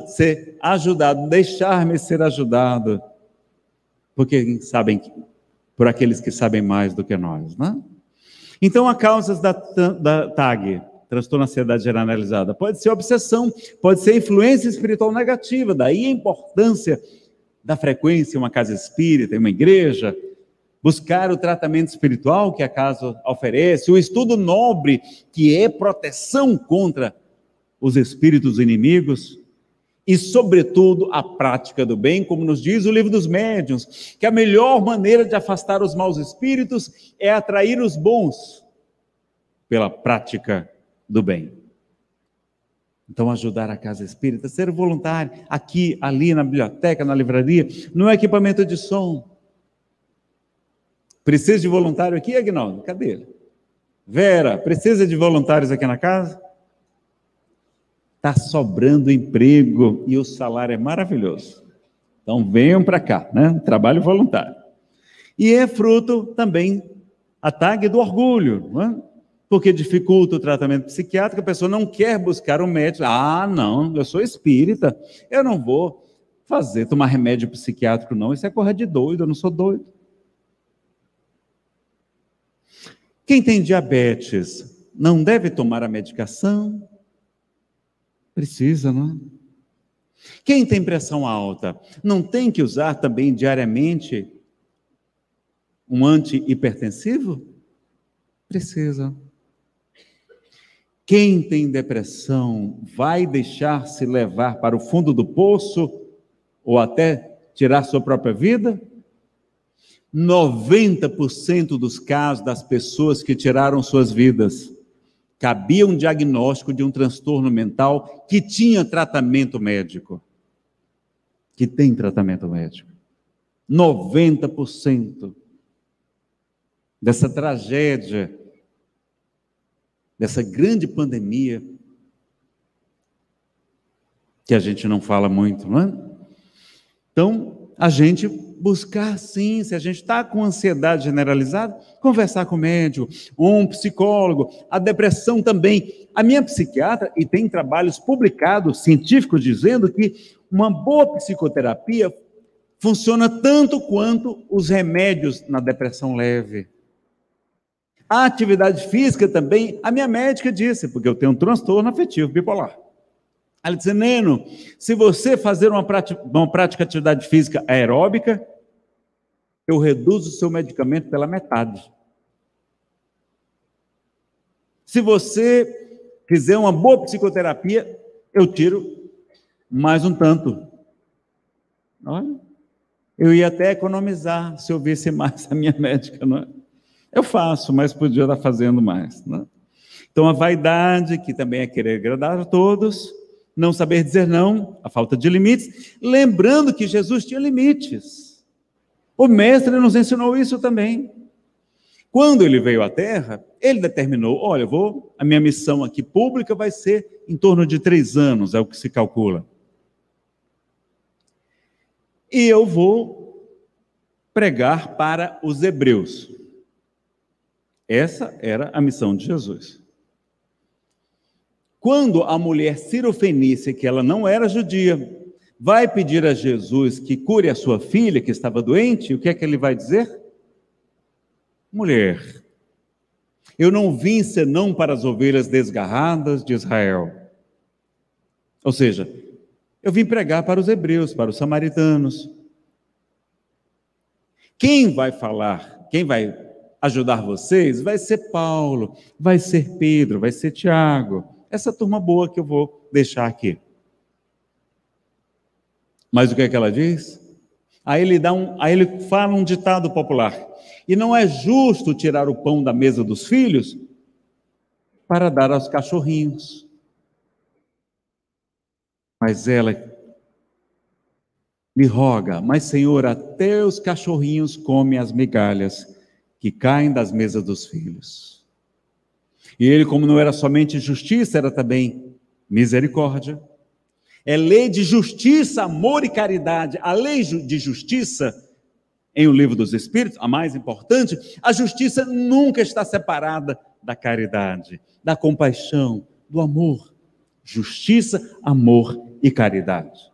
ser ajudado, deixar-me ser ajudado. Porque sabem, por aqueles que sabem mais do que nós, né? Então, a causas da, da TAG, transtorno ansiedade generalizada, pode ser obsessão, pode ser influência espiritual negativa, daí a importância da frequência em uma casa espírita, em uma igreja, buscar o tratamento espiritual que a casa oferece, o estudo nobre, que é proteção contra os espíritos inimigos, e, sobretudo, a prática do bem, como nos diz o livro dos médiuns, que a melhor maneira de afastar os maus espíritos é atrair os bons pela prática do bem. Então, ajudar a casa espírita, ser voluntário, aqui, ali, na biblioteca, na livraria, no equipamento de som. Precisa de voluntário aqui, Agnaldo? Cadê ele? Vera, precisa de voluntários aqui na casa? Está sobrando emprego e o salário é maravilhoso. Então venham para cá, né? Trabalho voluntário. E é fruto também a tag do orgulho, é? porque dificulta o tratamento psiquiátrico, a pessoa não quer buscar um médico. Ah, não, eu sou espírita, eu não vou fazer, tomar remédio psiquiátrico, não. Isso é correr de doido, eu não sou doido. Quem tem diabetes não deve tomar a medicação? Precisa, não é? Quem tem pressão alta não tem que usar também diariamente um antihipertensivo? Precisa. Quem tem depressão vai deixar-se levar para o fundo do poço ou até tirar sua própria vida? 90% dos casos das pessoas que tiraram suas vidas cabia um diagnóstico de um transtorno mental que tinha tratamento médico. Que tem tratamento médico. 90% dessa tragédia dessa grande pandemia que a gente não fala muito, não é? Então, a gente buscar sim, se a gente está com ansiedade generalizada, conversar com o médico, um psicólogo, a depressão também. A minha psiquiatra, e tem trabalhos publicados, científicos, dizendo que uma boa psicoterapia funciona tanto quanto os remédios na depressão leve. A atividade física também, a minha médica disse, porque eu tenho um transtorno afetivo bipolar. Ela disse, Neno, se você fazer uma prática, uma prática de atividade física aeróbica, eu reduzo o seu medicamento pela metade. Se você fizer uma boa psicoterapia, eu tiro mais um tanto. Olha, eu ia até economizar se eu visse mais a minha médica, não é? Eu faço, mas podia estar fazendo mais. Né? Então, a vaidade, que também é querer agradar a todos, não saber dizer não, a falta de limites, lembrando que Jesus tinha limites. O Mestre nos ensinou isso também. Quando ele veio à Terra, ele determinou: olha, vou, a minha missão aqui pública vai ser em torno de três anos, é o que se calcula. E eu vou pregar para os hebreus. Essa era a missão de Jesus. Quando a mulher cirofenícia, que ela não era judia, vai pedir a Jesus que cure a sua filha que estava doente, o que é que ele vai dizer? Mulher, eu não vim senão para as ovelhas desgarradas de Israel. Ou seja, eu vim pregar para os hebreus, para os samaritanos. Quem vai falar, quem vai ajudar vocês vai ser Paulo, vai ser Pedro, vai ser Tiago. Essa turma boa que eu vou deixar aqui. Mas o que é que ela diz? Aí ele dá um, aí ele fala um ditado popular. E não é justo tirar o pão da mesa dos filhos para dar aos cachorrinhos. Mas ela lhe roga, mas Senhor, até os cachorrinhos comem as migalhas que caem das mesas dos filhos. E ele, como não era somente justiça, era também misericórdia. É lei de justiça, amor e caridade. A lei de justiça em O Livro dos Espíritos, a mais importante, a justiça nunca está separada da caridade, da compaixão, do amor. Justiça, amor e caridade.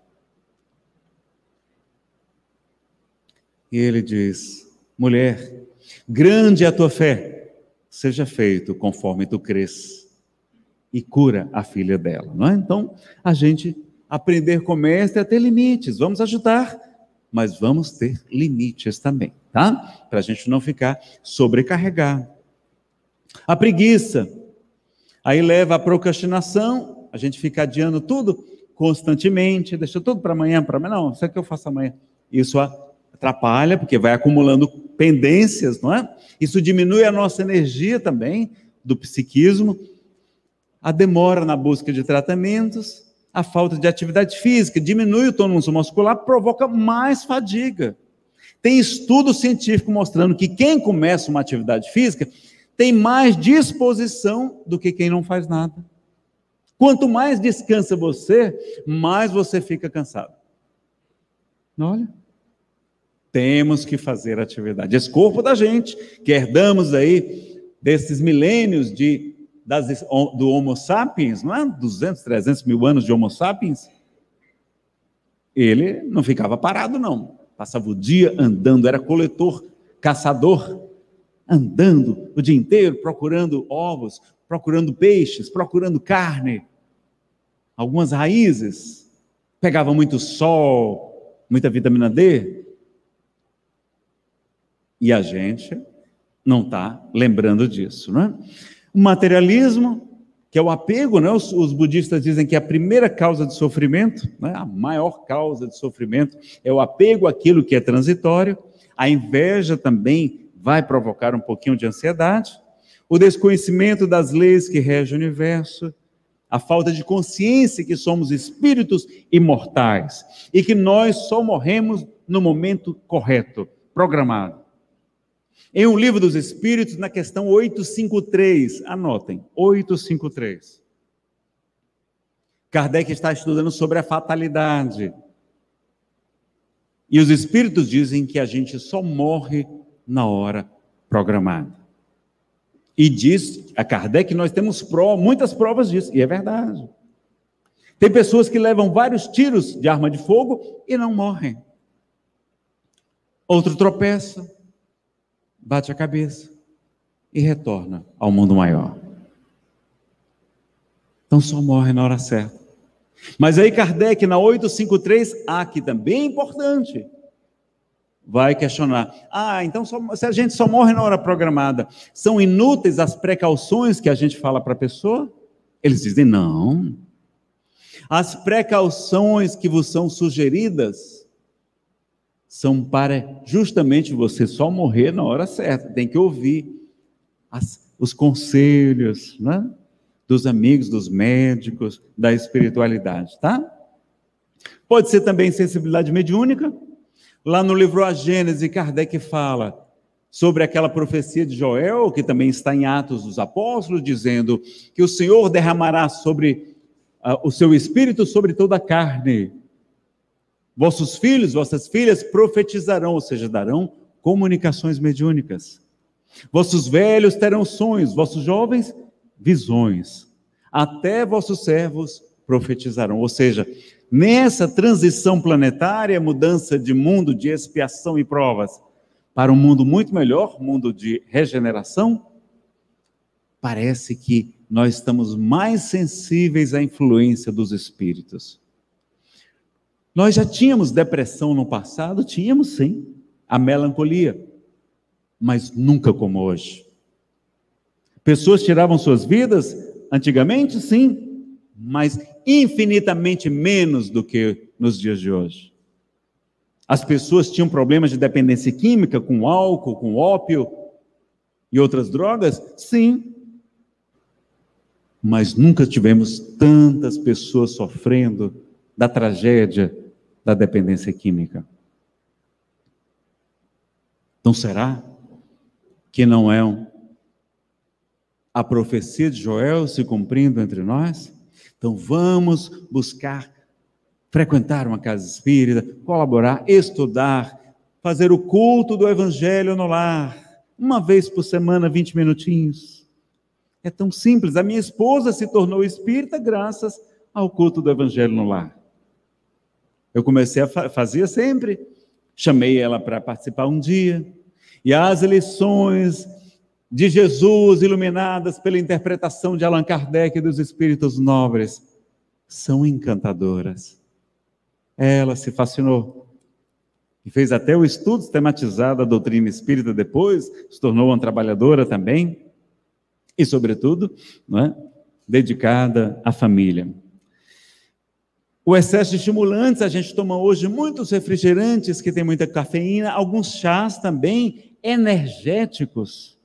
E ele diz: mulher, grande é a tua fé, seja feito conforme tu crês. E cura a filha dela, não é? Então, a gente aprender com o mestre é ter limites, vamos ajudar, mas vamos ter limites também, tá? Para a gente não ficar sobrecarregado. A preguiça, aí leva à procrastinação, a gente fica adiando tudo constantemente, deixa tudo para amanhã, para amanhã, não, isso é que eu faço amanhã. Isso atrapalha, porque vai acumulando pendências, não é? Isso diminui a nossa energia também, do psiquismo. A demora na busca de tratamentos, a falta de atividade física, diminui o tônus muscular, provoca mais fadiga. Tem estudo científico mostrando que quem começa uma atividade física tem mais disposição do que quem não faz nada. Quanto mais descansa você, mais você fica cansado. Olha, temos que fazer atividade. Esse corpo da gente, que herdamos aí desses milênios de, das, do Homo sapiens, não é? 200, 300 mil anos de Homo sapiens, ele não ficava parado, não. Passava o dia andando, era coletor, caçador, andando o dia inteiro procurando ovos, procurando peixes, procurando carne, algumas raízes, pegava muito sol, muita vitamina D. E a gente não está lembrando disso, não é? O materialismo, que é o apego, né? Os, os, budistas dizem que a primeira causa de sofrimento, né? a maior causa de sofrimento, é o apego àquilo que é transitório. A inveja também vai provocar um pouquinho de ansiedade o desconhecimento das leis que regem o universo, a falta de consciência que somos espíritos imortais e que nós só morremos no momento correto, programado. Em um livro dos Espíritos, na questão 853, anotem, 853. Kardec está estudando sobre a fatalidade. E os Espíritos dizem que a gente só morre na hora programada. E diz a Kardec que nós temos muitas provas disso, e é verdade. Tem pessoas que levam vários tiros de arma de fogo e não morrem. Outro tropeça, bate a cabeça e retorna ao mundo maior. Então só morre na hora certa. Mas aí Kardec, na 853, ah, que também é importante vai questionar: ah, então só, se a gente só morre na hora programada, são inúteis as precauções que a gente fala para a pessoa? Eles dizem: não. As precauções que vos são sugeridas são para justamente você só morrer na hora certa. Tem que ouvir as, os conselhos né? dos amigos, dos médicos, da espiritualidade, tá? Pode ser também sensibilidade mediúnica, Lá no livro A Gênese, Kardec fala sobre aquela profecia de Joel, que também está em Atos dos Apóstolos, dizendo que o Senhor derramará sobre uh, o seu espírito sobre toda a carne. Vossos filhos, vossas filhas profetizarão, ou seja, darão comunicações mediúnicas. Vossos velhos terão sonhos, vossos jovens visões. Até vossos servos profetizarão, ou seja, nessa transição planetária, mudança de mundo de expiação e provas para um mundo muito melhor, mundo de regeneração, parece que nós estamos mais sensíveis à influência dos espíritos. Nós já tínhamos depressão no passado, tínhamos sim, a melancolia, mas nunca como hoje. Pessoas tiravam suas vidas antigamente, sim, mas infinitamente menos do que nos dias de hoje. As pessoas tinham problemas de dependência química com álcool, com ópio e outras drogas? Sim. Mas nunca tivemos tantas pessoas sofrendo da tragédia da dependência química. Então será que não é a profecia de Joel se cumprindo entre nós? Então vamos buscar frequentar uma casa espírita, colaborar, estudar, fazer o culto do Evangelho no lar, uma vez por semana, 20 minutinhos. É tão simples. A minha esposa se tornou espírita graças ao culto do Evangelho no lar. Eu comecei a fa fazia sempre, chamei ela para participar um dia, e as lições de Jesus, iluminadas pela interpretação de Allan Kardec e dos espíritos nobres, são encantadoras. Ela se fascinou e fez até o estudo sistematizado da doutrina espírita depois, se tornou uma trabalhadora também, e, sobretudo, é, dedicada à família. O excesso de estimulantes, a gente toma hoje muitos refrigerantes que têm muita cafeína, alguns chás também energéticos.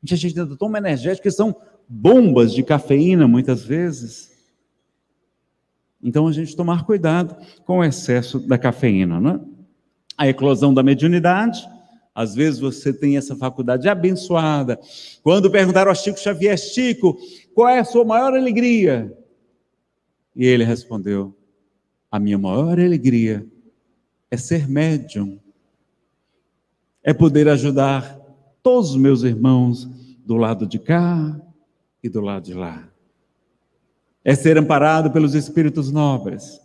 A gente ainda toma energéticos que são bombas de cafeína muitas vezes. Então a gente tomar cuidado com o excesso da cafeína, não é? A eclosão da mediunidade, às vezes você tem essa faculdade abençoada. Quando perguntaram a Chico Xavier, Chico, qual é a sua maior alegria? E ele respondeu: A minha maior alegria é ser médium, é poder ajudar todos os meus irmãos do lado de cá e do lado de lá. É ser amparado pelos espíritos nobres.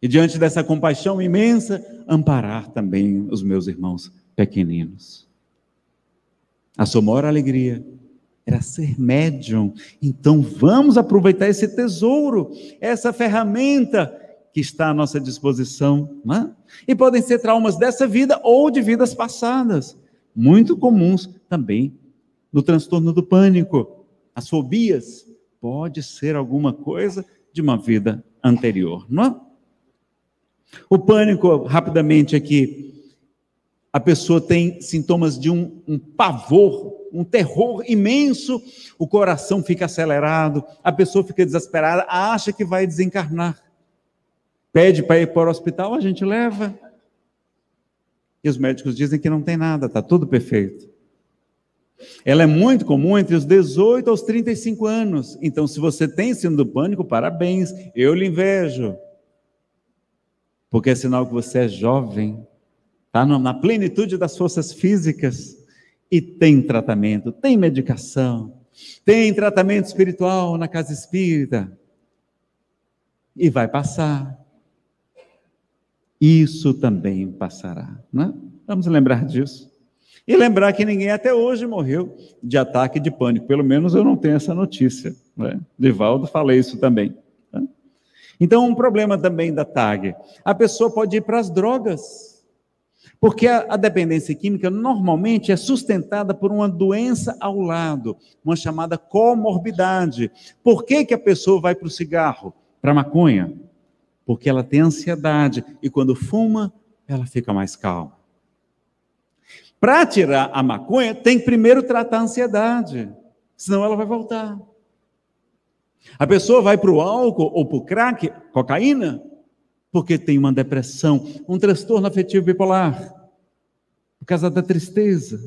E diante dessa compaixão imensa, amparar também os meus irmãos pequeninos. A sua maior alegria era ser médium. Então vamos aproveitar esse tesouro, essa ferramenta que está à nossa disposição. É? E podem ser traumas dessa vida ou de vidas passadas muito comuns também no transtorno do pânico. As fobias pode ser alguma coisa de uma vida anterior, não é? O pânico, rapidamente aqui, a pessoa tem sintomas de um, um pavor, um terror imenso, o coração fica acelerado, a pessoa fica desesperada, acha que vai desencarnar. Pede para ir para o hospital, a gente leva. E os médicos dizem que não tem nada, está tudo perfeito. Ela é muito comum entre os 18 aos 35 anos. Então, se você tem síndrome do pânico, parabéns, eu lhe invejo. Porque é sinal que você é jovem, está na plenitude das forças físicas e tem tratamento, tem medicação, tem tratamento espiritual na casa espírita. E vai passar isso também passará. Né? Vamos lembrar disso. E lembrar que ninguém até hoje morreu de ataque de pânico. Pelo menos eu não tenho essa notícia. Né? Divaldo falei isso também. Né? Então, um problema também da TAG. A pessoa pode ir para as drogas. Porque a, a, dependência química normalmente é sustentada por uma doença ao lado, uma chamada comorbidade. Por que, que a pessoa vai para o cigarro, para a maconha? porque ela tem ansiedade e quando fuma, ela fica mais calma. Para tirar a maconha, tem que primeiro tratar a ansiedade, senão ela vai voltar. A pessoa vai para o álcool ou para o crack, cocaína, porque tem uma depressão, um transtorno afetivo bipolar, por causa da tristeza,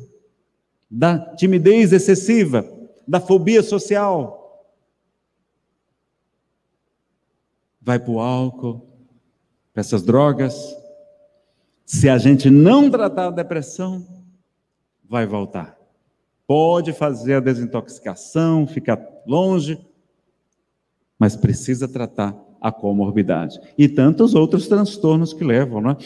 da timidez excessiva, da fobia social. vai para o álcool, para essas drogas. Se a gente não tratar a depressão, vai voltar. Pode fazer a desintoxicação, ficar longe, mas precisa tratar a comorbidade. E tantos outros transtornos que levam, não é?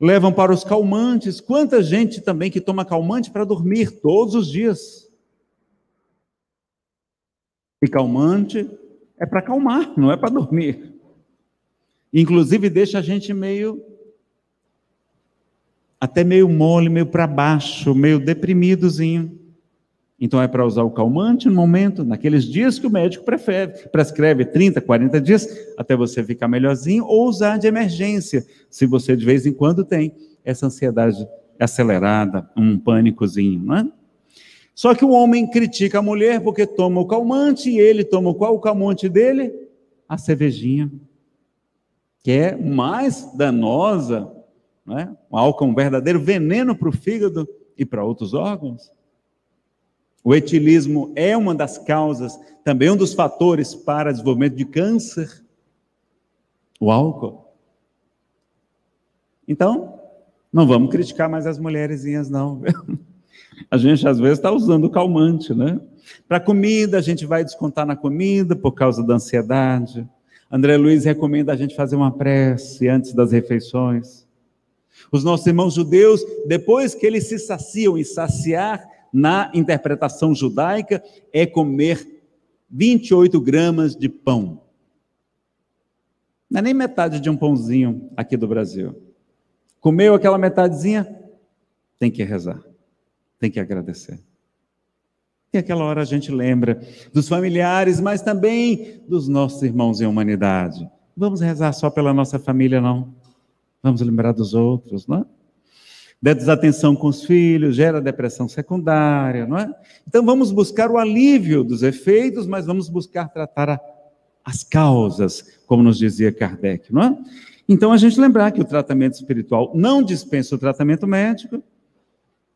Levam para os calmantes. Quanta gente também que toma calmante para dormir todos os dias. E calmante é para acalmar, não é para dormir. Inclusive deixa a gente meio até meio mole, meio para baixo, meio deprimidozinho. Então é para usar o calmante no momento, naqueles dias que o médico prefere, prescreve 30, 40 dias, até você ficar melhorzinho, ou usar de emergência, se você de vez em quando tem essa ansiedade acelerada, um pânicozinho, não é? Só que o homem critica a mulher porque toma o calmante, e ele toma qual o calmante dele? A cervejinha que é mais danosa, né? o álcool um verdadeiro veneno para o fígado e para outros órgãos. O etilismo é uma das causas, também um dos fatores para desenvolvimento de câncer. O álcool. Então, Não vamos criticar mais as mulherzinhas, não. A gente às vezes está usando calmante, né? Para comida, a gente vai descontar na comida por causa da ansiedade. André Luiz recomenda a gente fazer uma prece antes das refeições. Os nossos irmãos judeus, depois que eles se saciam, e saciar na interpretação judaica é comer 28 gramas de pão. Não é nem metade de um pãozinho aqui do Brasil. Comeu aquela metadezinha, tem que rezar, tem que agradecer. E aquela hora a gente lembra dos familiares, mas também dos nossos irmãos em humanidade. Vamos rezar só pela nossa família, não. Vamos lembrar dos outros, não é? Da desatenção com os filhos, gera depressão secundária, não é? Então vamos buscar o alívio dos efeitos, mas vamos buscar tratar a, as causas, como nos dizia Kardec, não é? Então a gente lembrar que o tratamento espiritual não dispensa o tratamento médico,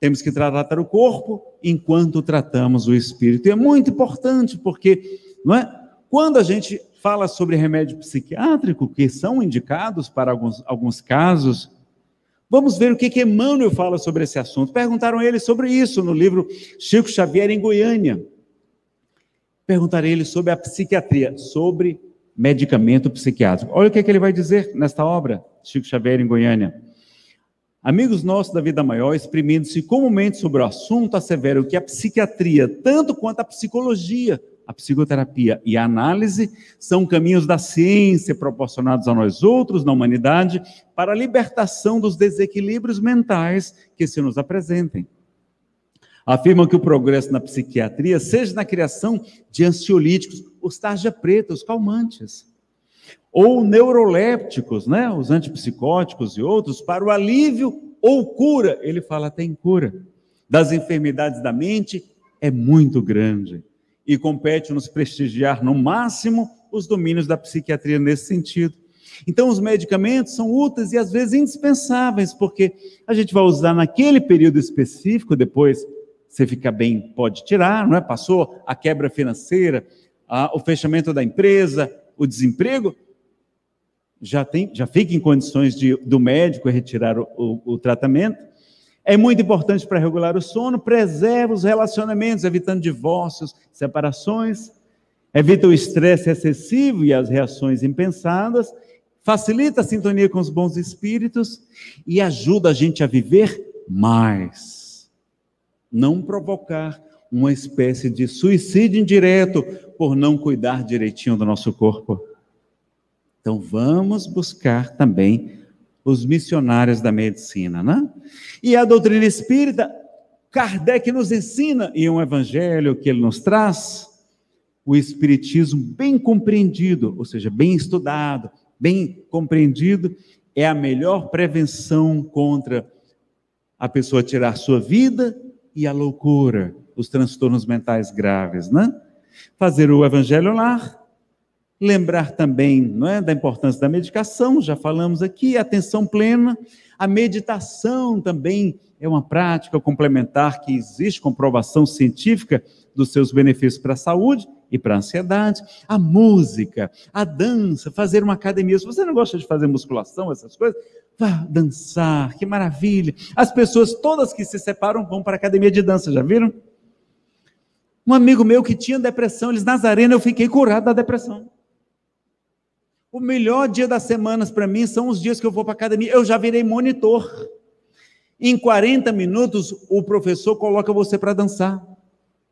temos que tratar o corpo enquanto tratamos o espírito. E é muito importante, porque não é? quando a gente fala sobre remédio psiquiátrico, que são indicados para alguns, alguns casos, vamos ver o que, que Emmanuel fala sobre esse assunto. Perguntaram a ele sobre isso no livro Chico Xavier em Goiânia. Perguntaram a ele sobre a psiquiatria, sobre medicamento psiquiátrico. Olha o que, que ele vai dizer nesta obra, Chico Xavier em Goiânia. Amigos nossos da vida maior, exprimindo-se comumente sobre o assunto, asseveram que a psiquiatria, tanto quanto a psicologia, a psicoterapia e a análise, são caminhos da ciência proporcionados a nós outros, na humanidade, para a libertação dos desequilíbrios mentais que se nos apresentem. Afirmam que o progresso na psiquiatria seja na criação de ansiolíticos, os tarja preta, os calmantes ou neurolépticos, né, os antipsicóticos e outros, para o alívio ou cura, ele fala tem cura, das enfermidades da mente é muito grande e compete nos prestigiar no máximo os domínios da psiquiatria nesse sentido. Então, os medicamentos são úteis e às vezes indispensáveis, porque a gente vai usar naquele período específico, depois você fica bem, pode tirar, não é? Passou a quebra financeira, a, o fechamento da empresa, o desemprego, já, tem, já fica em condições de, do médico retirar o, o, o tratamento. É muito importante para regular o sono, preserva os relacionamentos, evitando divórcios, separações, evita o estresse excessivo e as reações impensadas, facilita a sintonia com os bons espíritos e ajuda a gente a viver mais. Não provocar uma espécie de suicídio indireto por não cuidar direitinho do nosso corpo. Então vamos buscar também os missionários da medicina, né? E a doutrina espírita, Kardec nos ensina, e um evangelho que ele nos traz, o espiritismo bem compreendido, ou seja, bem estudado, bem compreendido, é a melhor prevenção contra a pessoa tirar sua vida e a loucura, os transtornos mentais graves, né? Fazer o evangelho lar, Lembrar também não é, da importância da medicação, já falamos aqui, atenção plena. A meditação também é uma prática complementar que existe comprovação científica dos seus benefícios para a saúde e para a ansiedade. A música, a dança, fazer uma academia. Se você não gosta de fazer musculação, essas coisas, vá dançar, que maravilha. As pessoas todas que se separam vão para a academia de dança, já viram? Um amigo meu que tinha depressão, eles Nazarena, eu fiquei curado da depressão. O melhor dia das semanas para mim são os dias que eu vou para a academia. Eu já virei monitor. Em 40 minutos, o professor coloca você para dançar.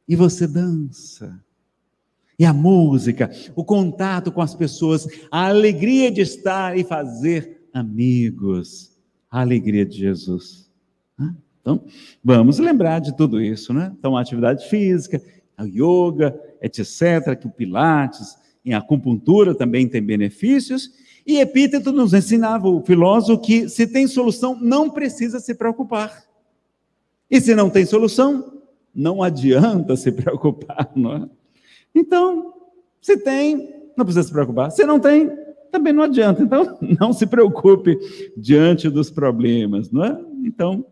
E você dança. E a música, o contato com as pessoas, a alegria de estar e fazer amigos. A alegria de Jesus. Então, vamos lembrar de tudo isso, né? Então, a atividade física, a yoga, etc., que o Pilates, em acupuntura também tem benefícios. E Epíteto nos ensinava, o filósofo, que se tem solução, não precisa se preocupar. E se não tem solução, não adianta se preocupar, não é? Então, se tem, não precisa se preocupar. Se não tem, também não adianta. Então, não se preocupe diante dos problemas, não é? Então,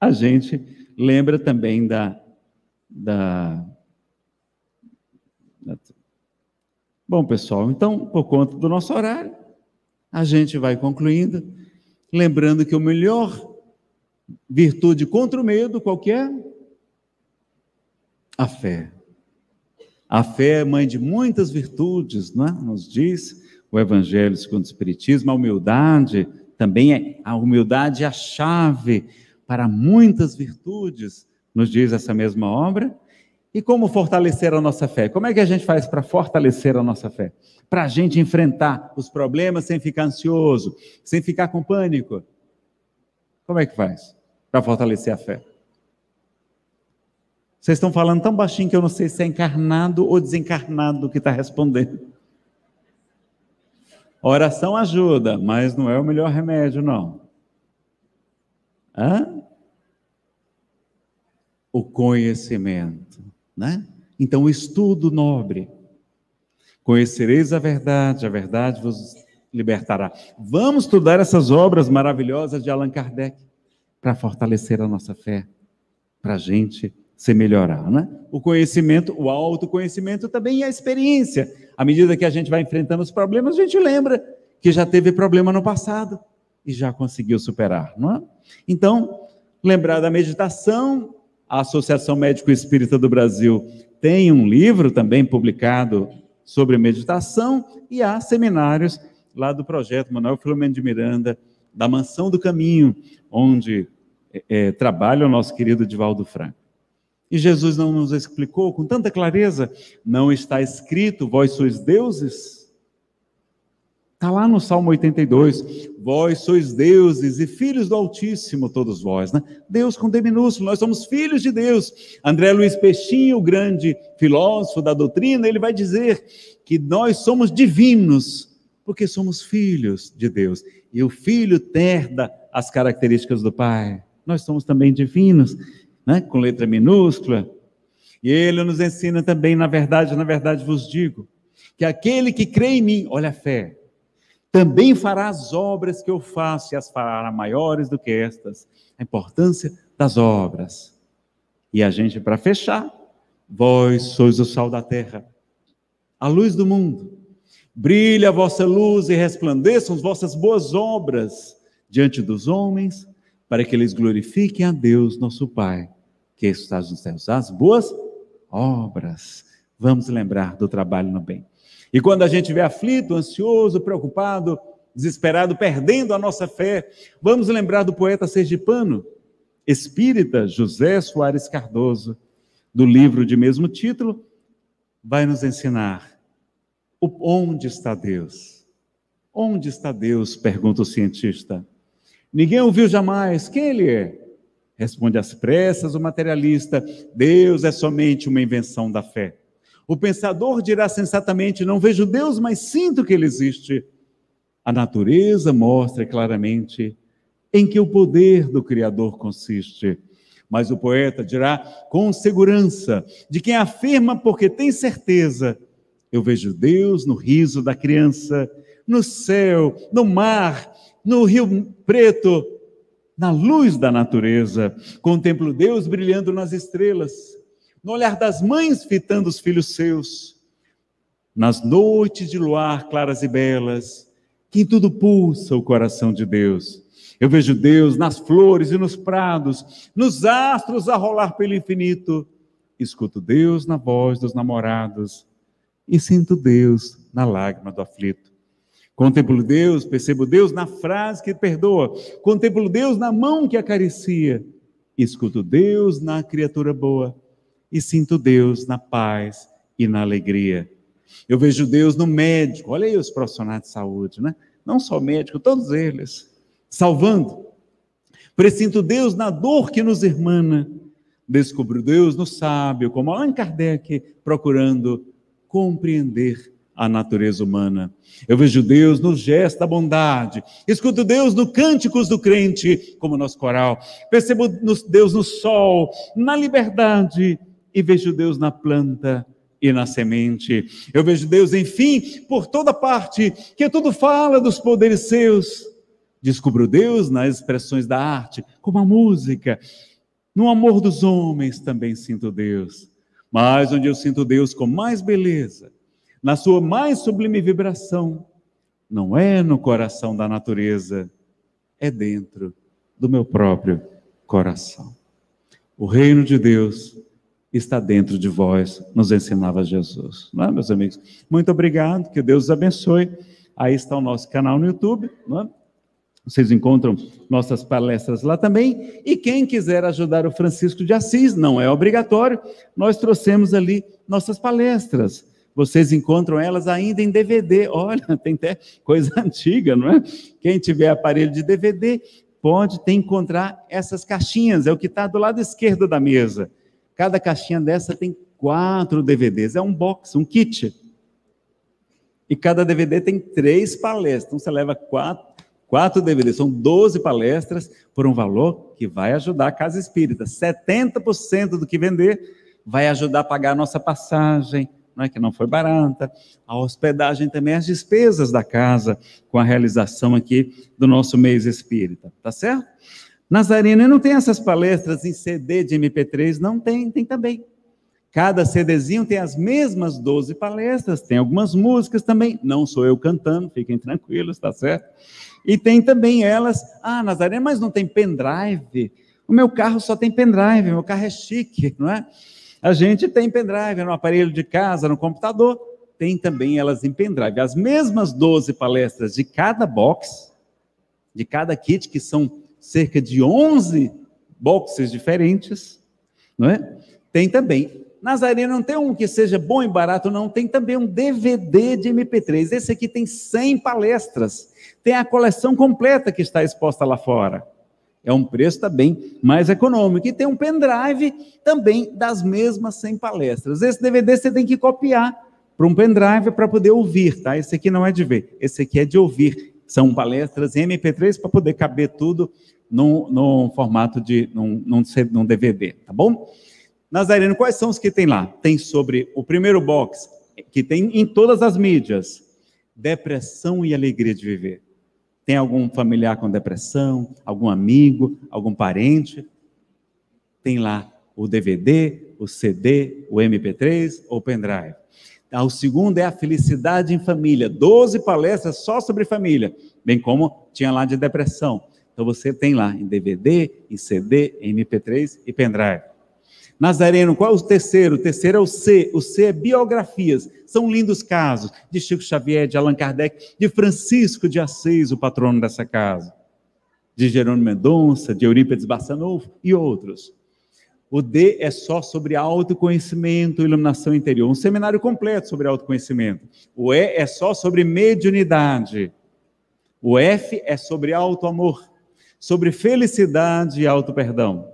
a gente lembra também da, da Bom, pessoal, então, por conta do nosso horário, a gente vai concluindo, lembrando que o melhor virtude contra o medo, qual é? A fé. A fé é mãe de muitas virtudes, não é? Nos diz o Evangelho segundo o Espiritismo, a humildade também é a humildade é a chave para muitas virtudes, nos diz essa mesma obra. E como fortalecer a nossa fé? Como é que a gente faz para fortalecer a nossa fé? Para a gente enfrentar os problemas sem ficar ansioso, sem ficar com pânico. Como é que faz para fortalecer a fé? Vocês estão falando tão baixinho que eu não sei se é encarnado ou desencarnado que está respondendo. Oração ajuda, mas não é o melhor remédio, não. Hã? O conhecimento, né? Então, o estudo nobre. Conhecereis a verdade, a verdade vos libertará. Vamos estudar essas obras maravilhosas de Allan Kardec para fortalecer a nossa fé, para a gente se melhorar, né? O conhecimento, o autoconhecimento também é a experiência. À medida que a gente vai enfrentando os problemas, a gente lembra que já teve problema no passado e já conseguiu superar, não é? Então, lembrar da meditação, a Associação Médico Espírita do Brasil tem um livro também publicado sobre meditação e há seminários lá do projeto Manuel Filomeno de Miranda, da Mansão do Caminho, onde é, trabalha o nosso querido Divaldo Franco. E Jesus não nos explicou com tanta clareza, não está escrito, vós sois deuses? Está lá no Salmo 82, vós sois deuses e filhos do Altíssimo, todos vós, né? Deus com D minúsculo, nós somos filhos de Deus. André Luiz Peixinho, o grande filósofo da doutrina, ele vai dizer que nós somos divinos, porque somos filhos de Deus. E o filho terda as características do Pai. Nós somos também divinos né? com letra minúscula. E ele nos ensina também, na verdade, na verdade vos digo, que aquele que crê em mim, olha a fé, também fará as obras que eu faço e as fará maiores do que estas. A importância das obras. E a gente, para fechar, vós sois o sal da terra, a luz do mundo. Brilhe a vossa luz e resplandeçam as vossas boas obras diante dos homens, para que eles glorifiquem a Deus, nosso Pai que estás nos céus, as boas obras. Vamos lembrar do trabalho no bem. E quando a gente estiver aflito, ansioso, preocupado, desesperado, perdendo a nossa fé, vamos lembrar do poeta sergipano, espírita José Soares Cardoso, do livro de mesmo título, vai nos ensinar onde está Deus. Onde está Deus? pergunta o cientista. Ninguém ouviu jamais quem ele é. Responde às pressas o materialista: Deus é somente uma invenção da fé. O pensador dirá sensatamente: Não vejo Deus, mas sinto que ele existe. A natureza mostra claramente em que o poder do Criador consiste. Mas o poeta dirá com segurança, de quem afirma porque tem certeza: Eu vejo Deus no riso da criança, no céu, no mar, no rio preto, na luz da natureza, contemplo Deus brilhando nas estrelas, no olhar das mães fitando os filhos seus, nas noites de luar claras e belas, que em tudo pulsa o coração de Deus. Eu vejo Deus nas flores e nos prados, nos astros a rolar pelo infinito. Escuto Deus na voz dos namorados e sinto Deus na lágrima do aflito. Contemplo Deus, percebo Deus na frase que perdoa. Contemplo Deus na mão que acaricia. Escuto Deus na criatura boa. E sinto Deus na paz e na alegria. Eu vejo Deus no médico. Olha aí os profissionais de saúde, né? Não só médico, todos eles. Salvando. Presinto Deus na dor que nos irmana. Descubro Deus no sábio, como Allan Kardec, procurando compreender a natureza humana. Eu vejo Deus no gesto da bondade, escuto Deus no Cânticos do Crente, como nosso coral. Percebo Deus no sol, na liberdade, e vejo Deus na planta e na semente. Eu vejo Deus, enfim, por toda parte, que tudo fala dos poderes seus. Descubro Deus nas expressões da arte, como a música. No amor dos homens também sinto Deus. Mas onde eu sinto Deus com mais beleza, na sua mais sublime vibração, não é no coração da natureza, é dentro do meu próprio coração. O reino de Deus está dentro de vós, nos ensinava Jesus. Não é, meus amigos? Muito obrigado, que Deus os abençoe. Aí está o nosso canal no YouTube, não é? Vocês encontram nossas palestras lá também. E quem quiser ajudar o Francisco de Assis, não é obrigatório, nós trouxemos ali nossas palestras. Vocês encontram elas ainda em DVD. Olha, tem até coisa antiga, não é? Quem tiver aparelho de DVD pode ter, encontrar essas caixinhas, é o que está do lado esquerdo da mesa. Cada caixinha dessa tem quatro DVDs, é um box, um kit. E cada DVD tem três palestras, então você leva quatro, quatro DVDs, são 12 palestras por um valor que vai ajudar a Casa Espírita. 70% do que vender vai ajudar a pagar a nossa passagem, não é que não foi barata, a hospedagem também, as despesas da casa com a realização aqui do nosso mês espírita, tá certo? Nazareno não tem essas palestras em CD de MP3, não tem, tem também. Cada CDzinho tem as mesmas 12 palestras, tem algumas músicas também, não sou eu cantando, fiquem tranquilos, tá certo? E tem também elas, ah, Nazareno, mas não tem pendrive. O meu carro só tem pendrive, meu carro é chique, não é? A gente tem pendrive no aparelho de casa, no computador, tem também elas em pendrive. As mesmas 12 palestras de cada box, de cada kit, que são cerca de 11 boxes diferentes, não é? Tem também. Nazareno não tem um que seja bom e barato, não. Tem também um DVD de MP3. Esse aqui tem 100 palestras. Tem a coleção completa que está exposta lá fora. É um preço também mais econômico. E tem um pendrive também das mesmas 100 palestras. Esse DVD você tem que copiar para um pendrive para poder ouvir, tá? Esse aqui não é de ver, esse aqui é de ouvir. São palestras em MP3 para poder caber tudo num, num formato de num, num, num DVD, tá bom? Nazareno, quais são os que tem lá? Tem sobre o primeiro box, que tem em todas as mídias, depressão e alegria de viver. Tem algum familiar com depressão, algum amigo, algum parente? Tem lá o DVD, o CD, o MP3 ou pendrive. Ah, o segundo é a felicidade em família, 12 palestras só sobre família, bem como tinha lá de depressão. Então você tem lá em DVD, em CD, em MP3 e pendrive. Nazareno, qual é o terceiro? O terceiro é o C. O C é biografias. São lindos casos de Chico Xavier, de Allan Kardec, de Francisco de Assis, o patrono dessa casa, de Jerônimo Mendonça, de Eurípides Bassanufo e outros. O D é só sobre autoconhecimento, iluminação interior. Um seminário completo sobre autoconhecimento. O E é só sobre mediunidade. O F é sobre autoamor sobre felicidade e auto-perdão.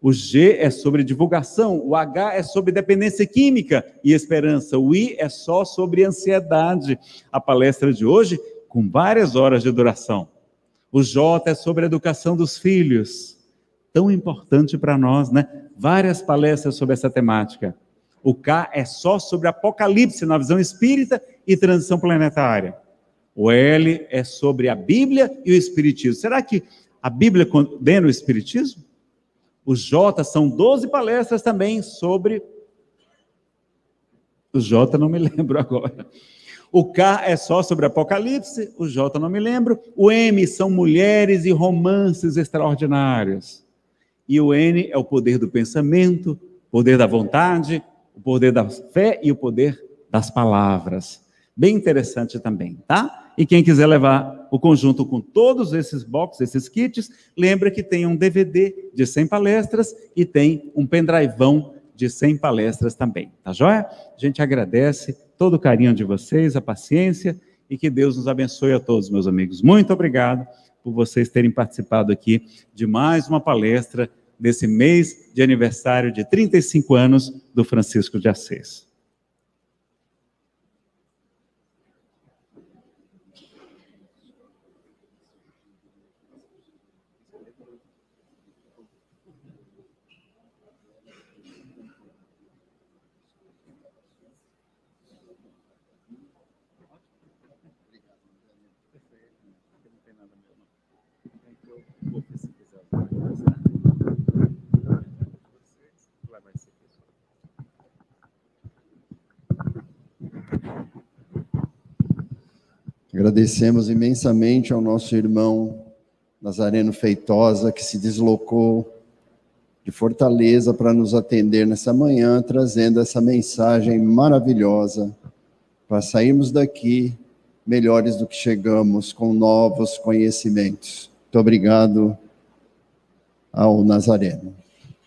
O G é sobre divulgação, o H é sobre dependência química e esperança, o I é só sobre ansiedade. A palestra de hoje, com várias horas de duração. O J é sobre a educação dos filhos, tão importante para nós, né? Várias palestras sobre essa temática. O K é só sobre Apocalipse na visão espírita e transição planetária. O L é sobre a Bíblia e o Espiritismo. Será que a Bíblia condena o Espiritismo? O J são 12 palestras também sobre. O J não me lembro agora. O K é só sobre Apocalipse, o J não me lembro. O M são mulheres e romances extraordinários. E o N é o poder do pensamento, poder da vontade, o poder da fé e o poder das palavras. Bem interessante também, tá? E quem quiser levar o conjunto com todos esses boxes, esses kits, lembra que tem um DVD de 100 palestras e tem um pendrivão de 100 palestras também, tá joia? A gente agradece todo o carinho de vocês, a paciência e que Deus nos abençoe a todos, meus amigos. Muito obrigado por vocês terem participado aqui de mais uma palestra desse mês de aniversário de 35 anos do Francisco de Assis. Agradecemos imensamente ao nosso irmão Nazareno Feitosa, que se deslocou de Fortaleza para nos atender nessa manhã, trazendo essa mensagem maravilhosa para sairmos daqui melhores do que chegamos, com novos conhecimentos. Muito obrigado ao Nazareno.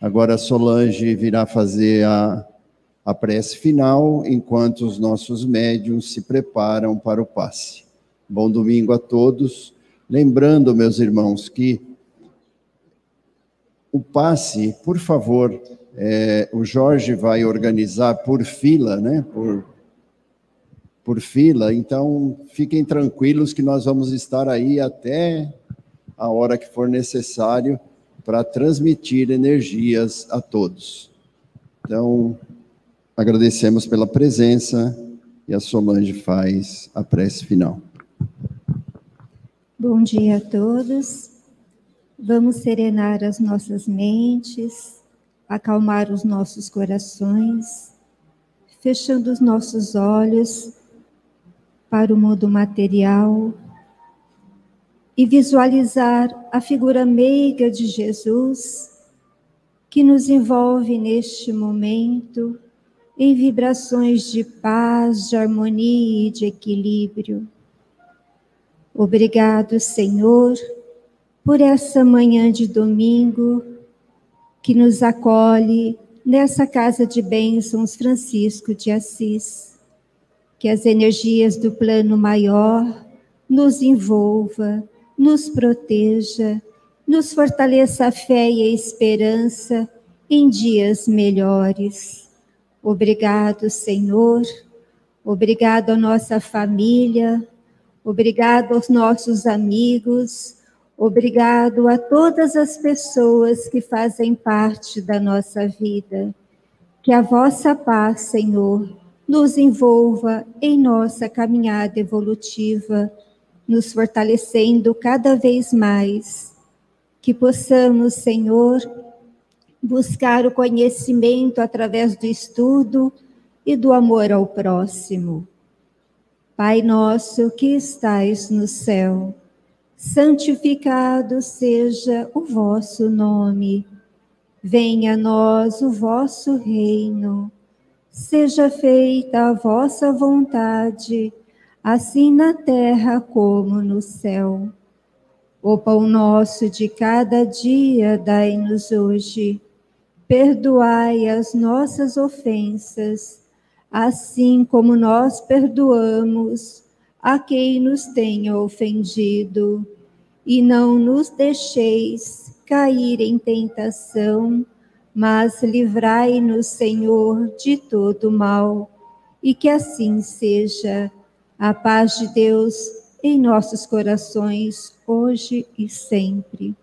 Agora a Solange virá fazer a, a prece final, enquanto os nossos médiums se preparam para o passe. Bom domingo a todos. Lembrando, meus irmãos, que o passe, por favor, é, o Jorge vai organizar por fila, né? Por, por fila, então fiquem tranquilos que nós vamos estar aí até a hora que for necessário para transmitir energias a todos. Então, agradecemos pela presença e a Solange faz a prece final. Bom dia a todos. Vamos serenar as nossas mentes, acalmar os nossos corações, fechando os nossos olhos para o mundo material e visualizar a figura meiga de Jesus que nos envolve neste momento em vibrações de paz, de harmonia e de equilíbrio. Obrigado, Senhor, por essa manhã de domingo que nos acolhe nessa casa de bênçãos Francisco de Assis. Que as energias do plano maior nos envolva, nos proteja, nos fortaleça a fé e a esperança em dias melhores. Obrigado, Senhor. Obrigado à nossa família, Obrigado aos nossos amigos, obrigado a todas as pessoas que fazem parte da nossa vida. Que a vossa paz, Senhor, nos envolva em nossa caminhada evolutiva, nos fortalecendo cada vez mais. Que possamos, Senhor, buscar o conhecimento através do estudo e do amor ao próximo. Pai nosso que estais no céu, santificado seja o vosso nome. Venha a nós o vosso reino. Seja feita a vossa vontade, assim na terra como no céu. O pão nosso de cada dia dai-nos hoje. Perdoai as nossas ofensas, assim como nós perdoamos a quem nos tenha ofendido, e não nos deixeis cair em tentação, mas livrai-nos, Senhor, de todo mal, e que assim seja. A paz de Deus em nossos corações, hoje e sempre.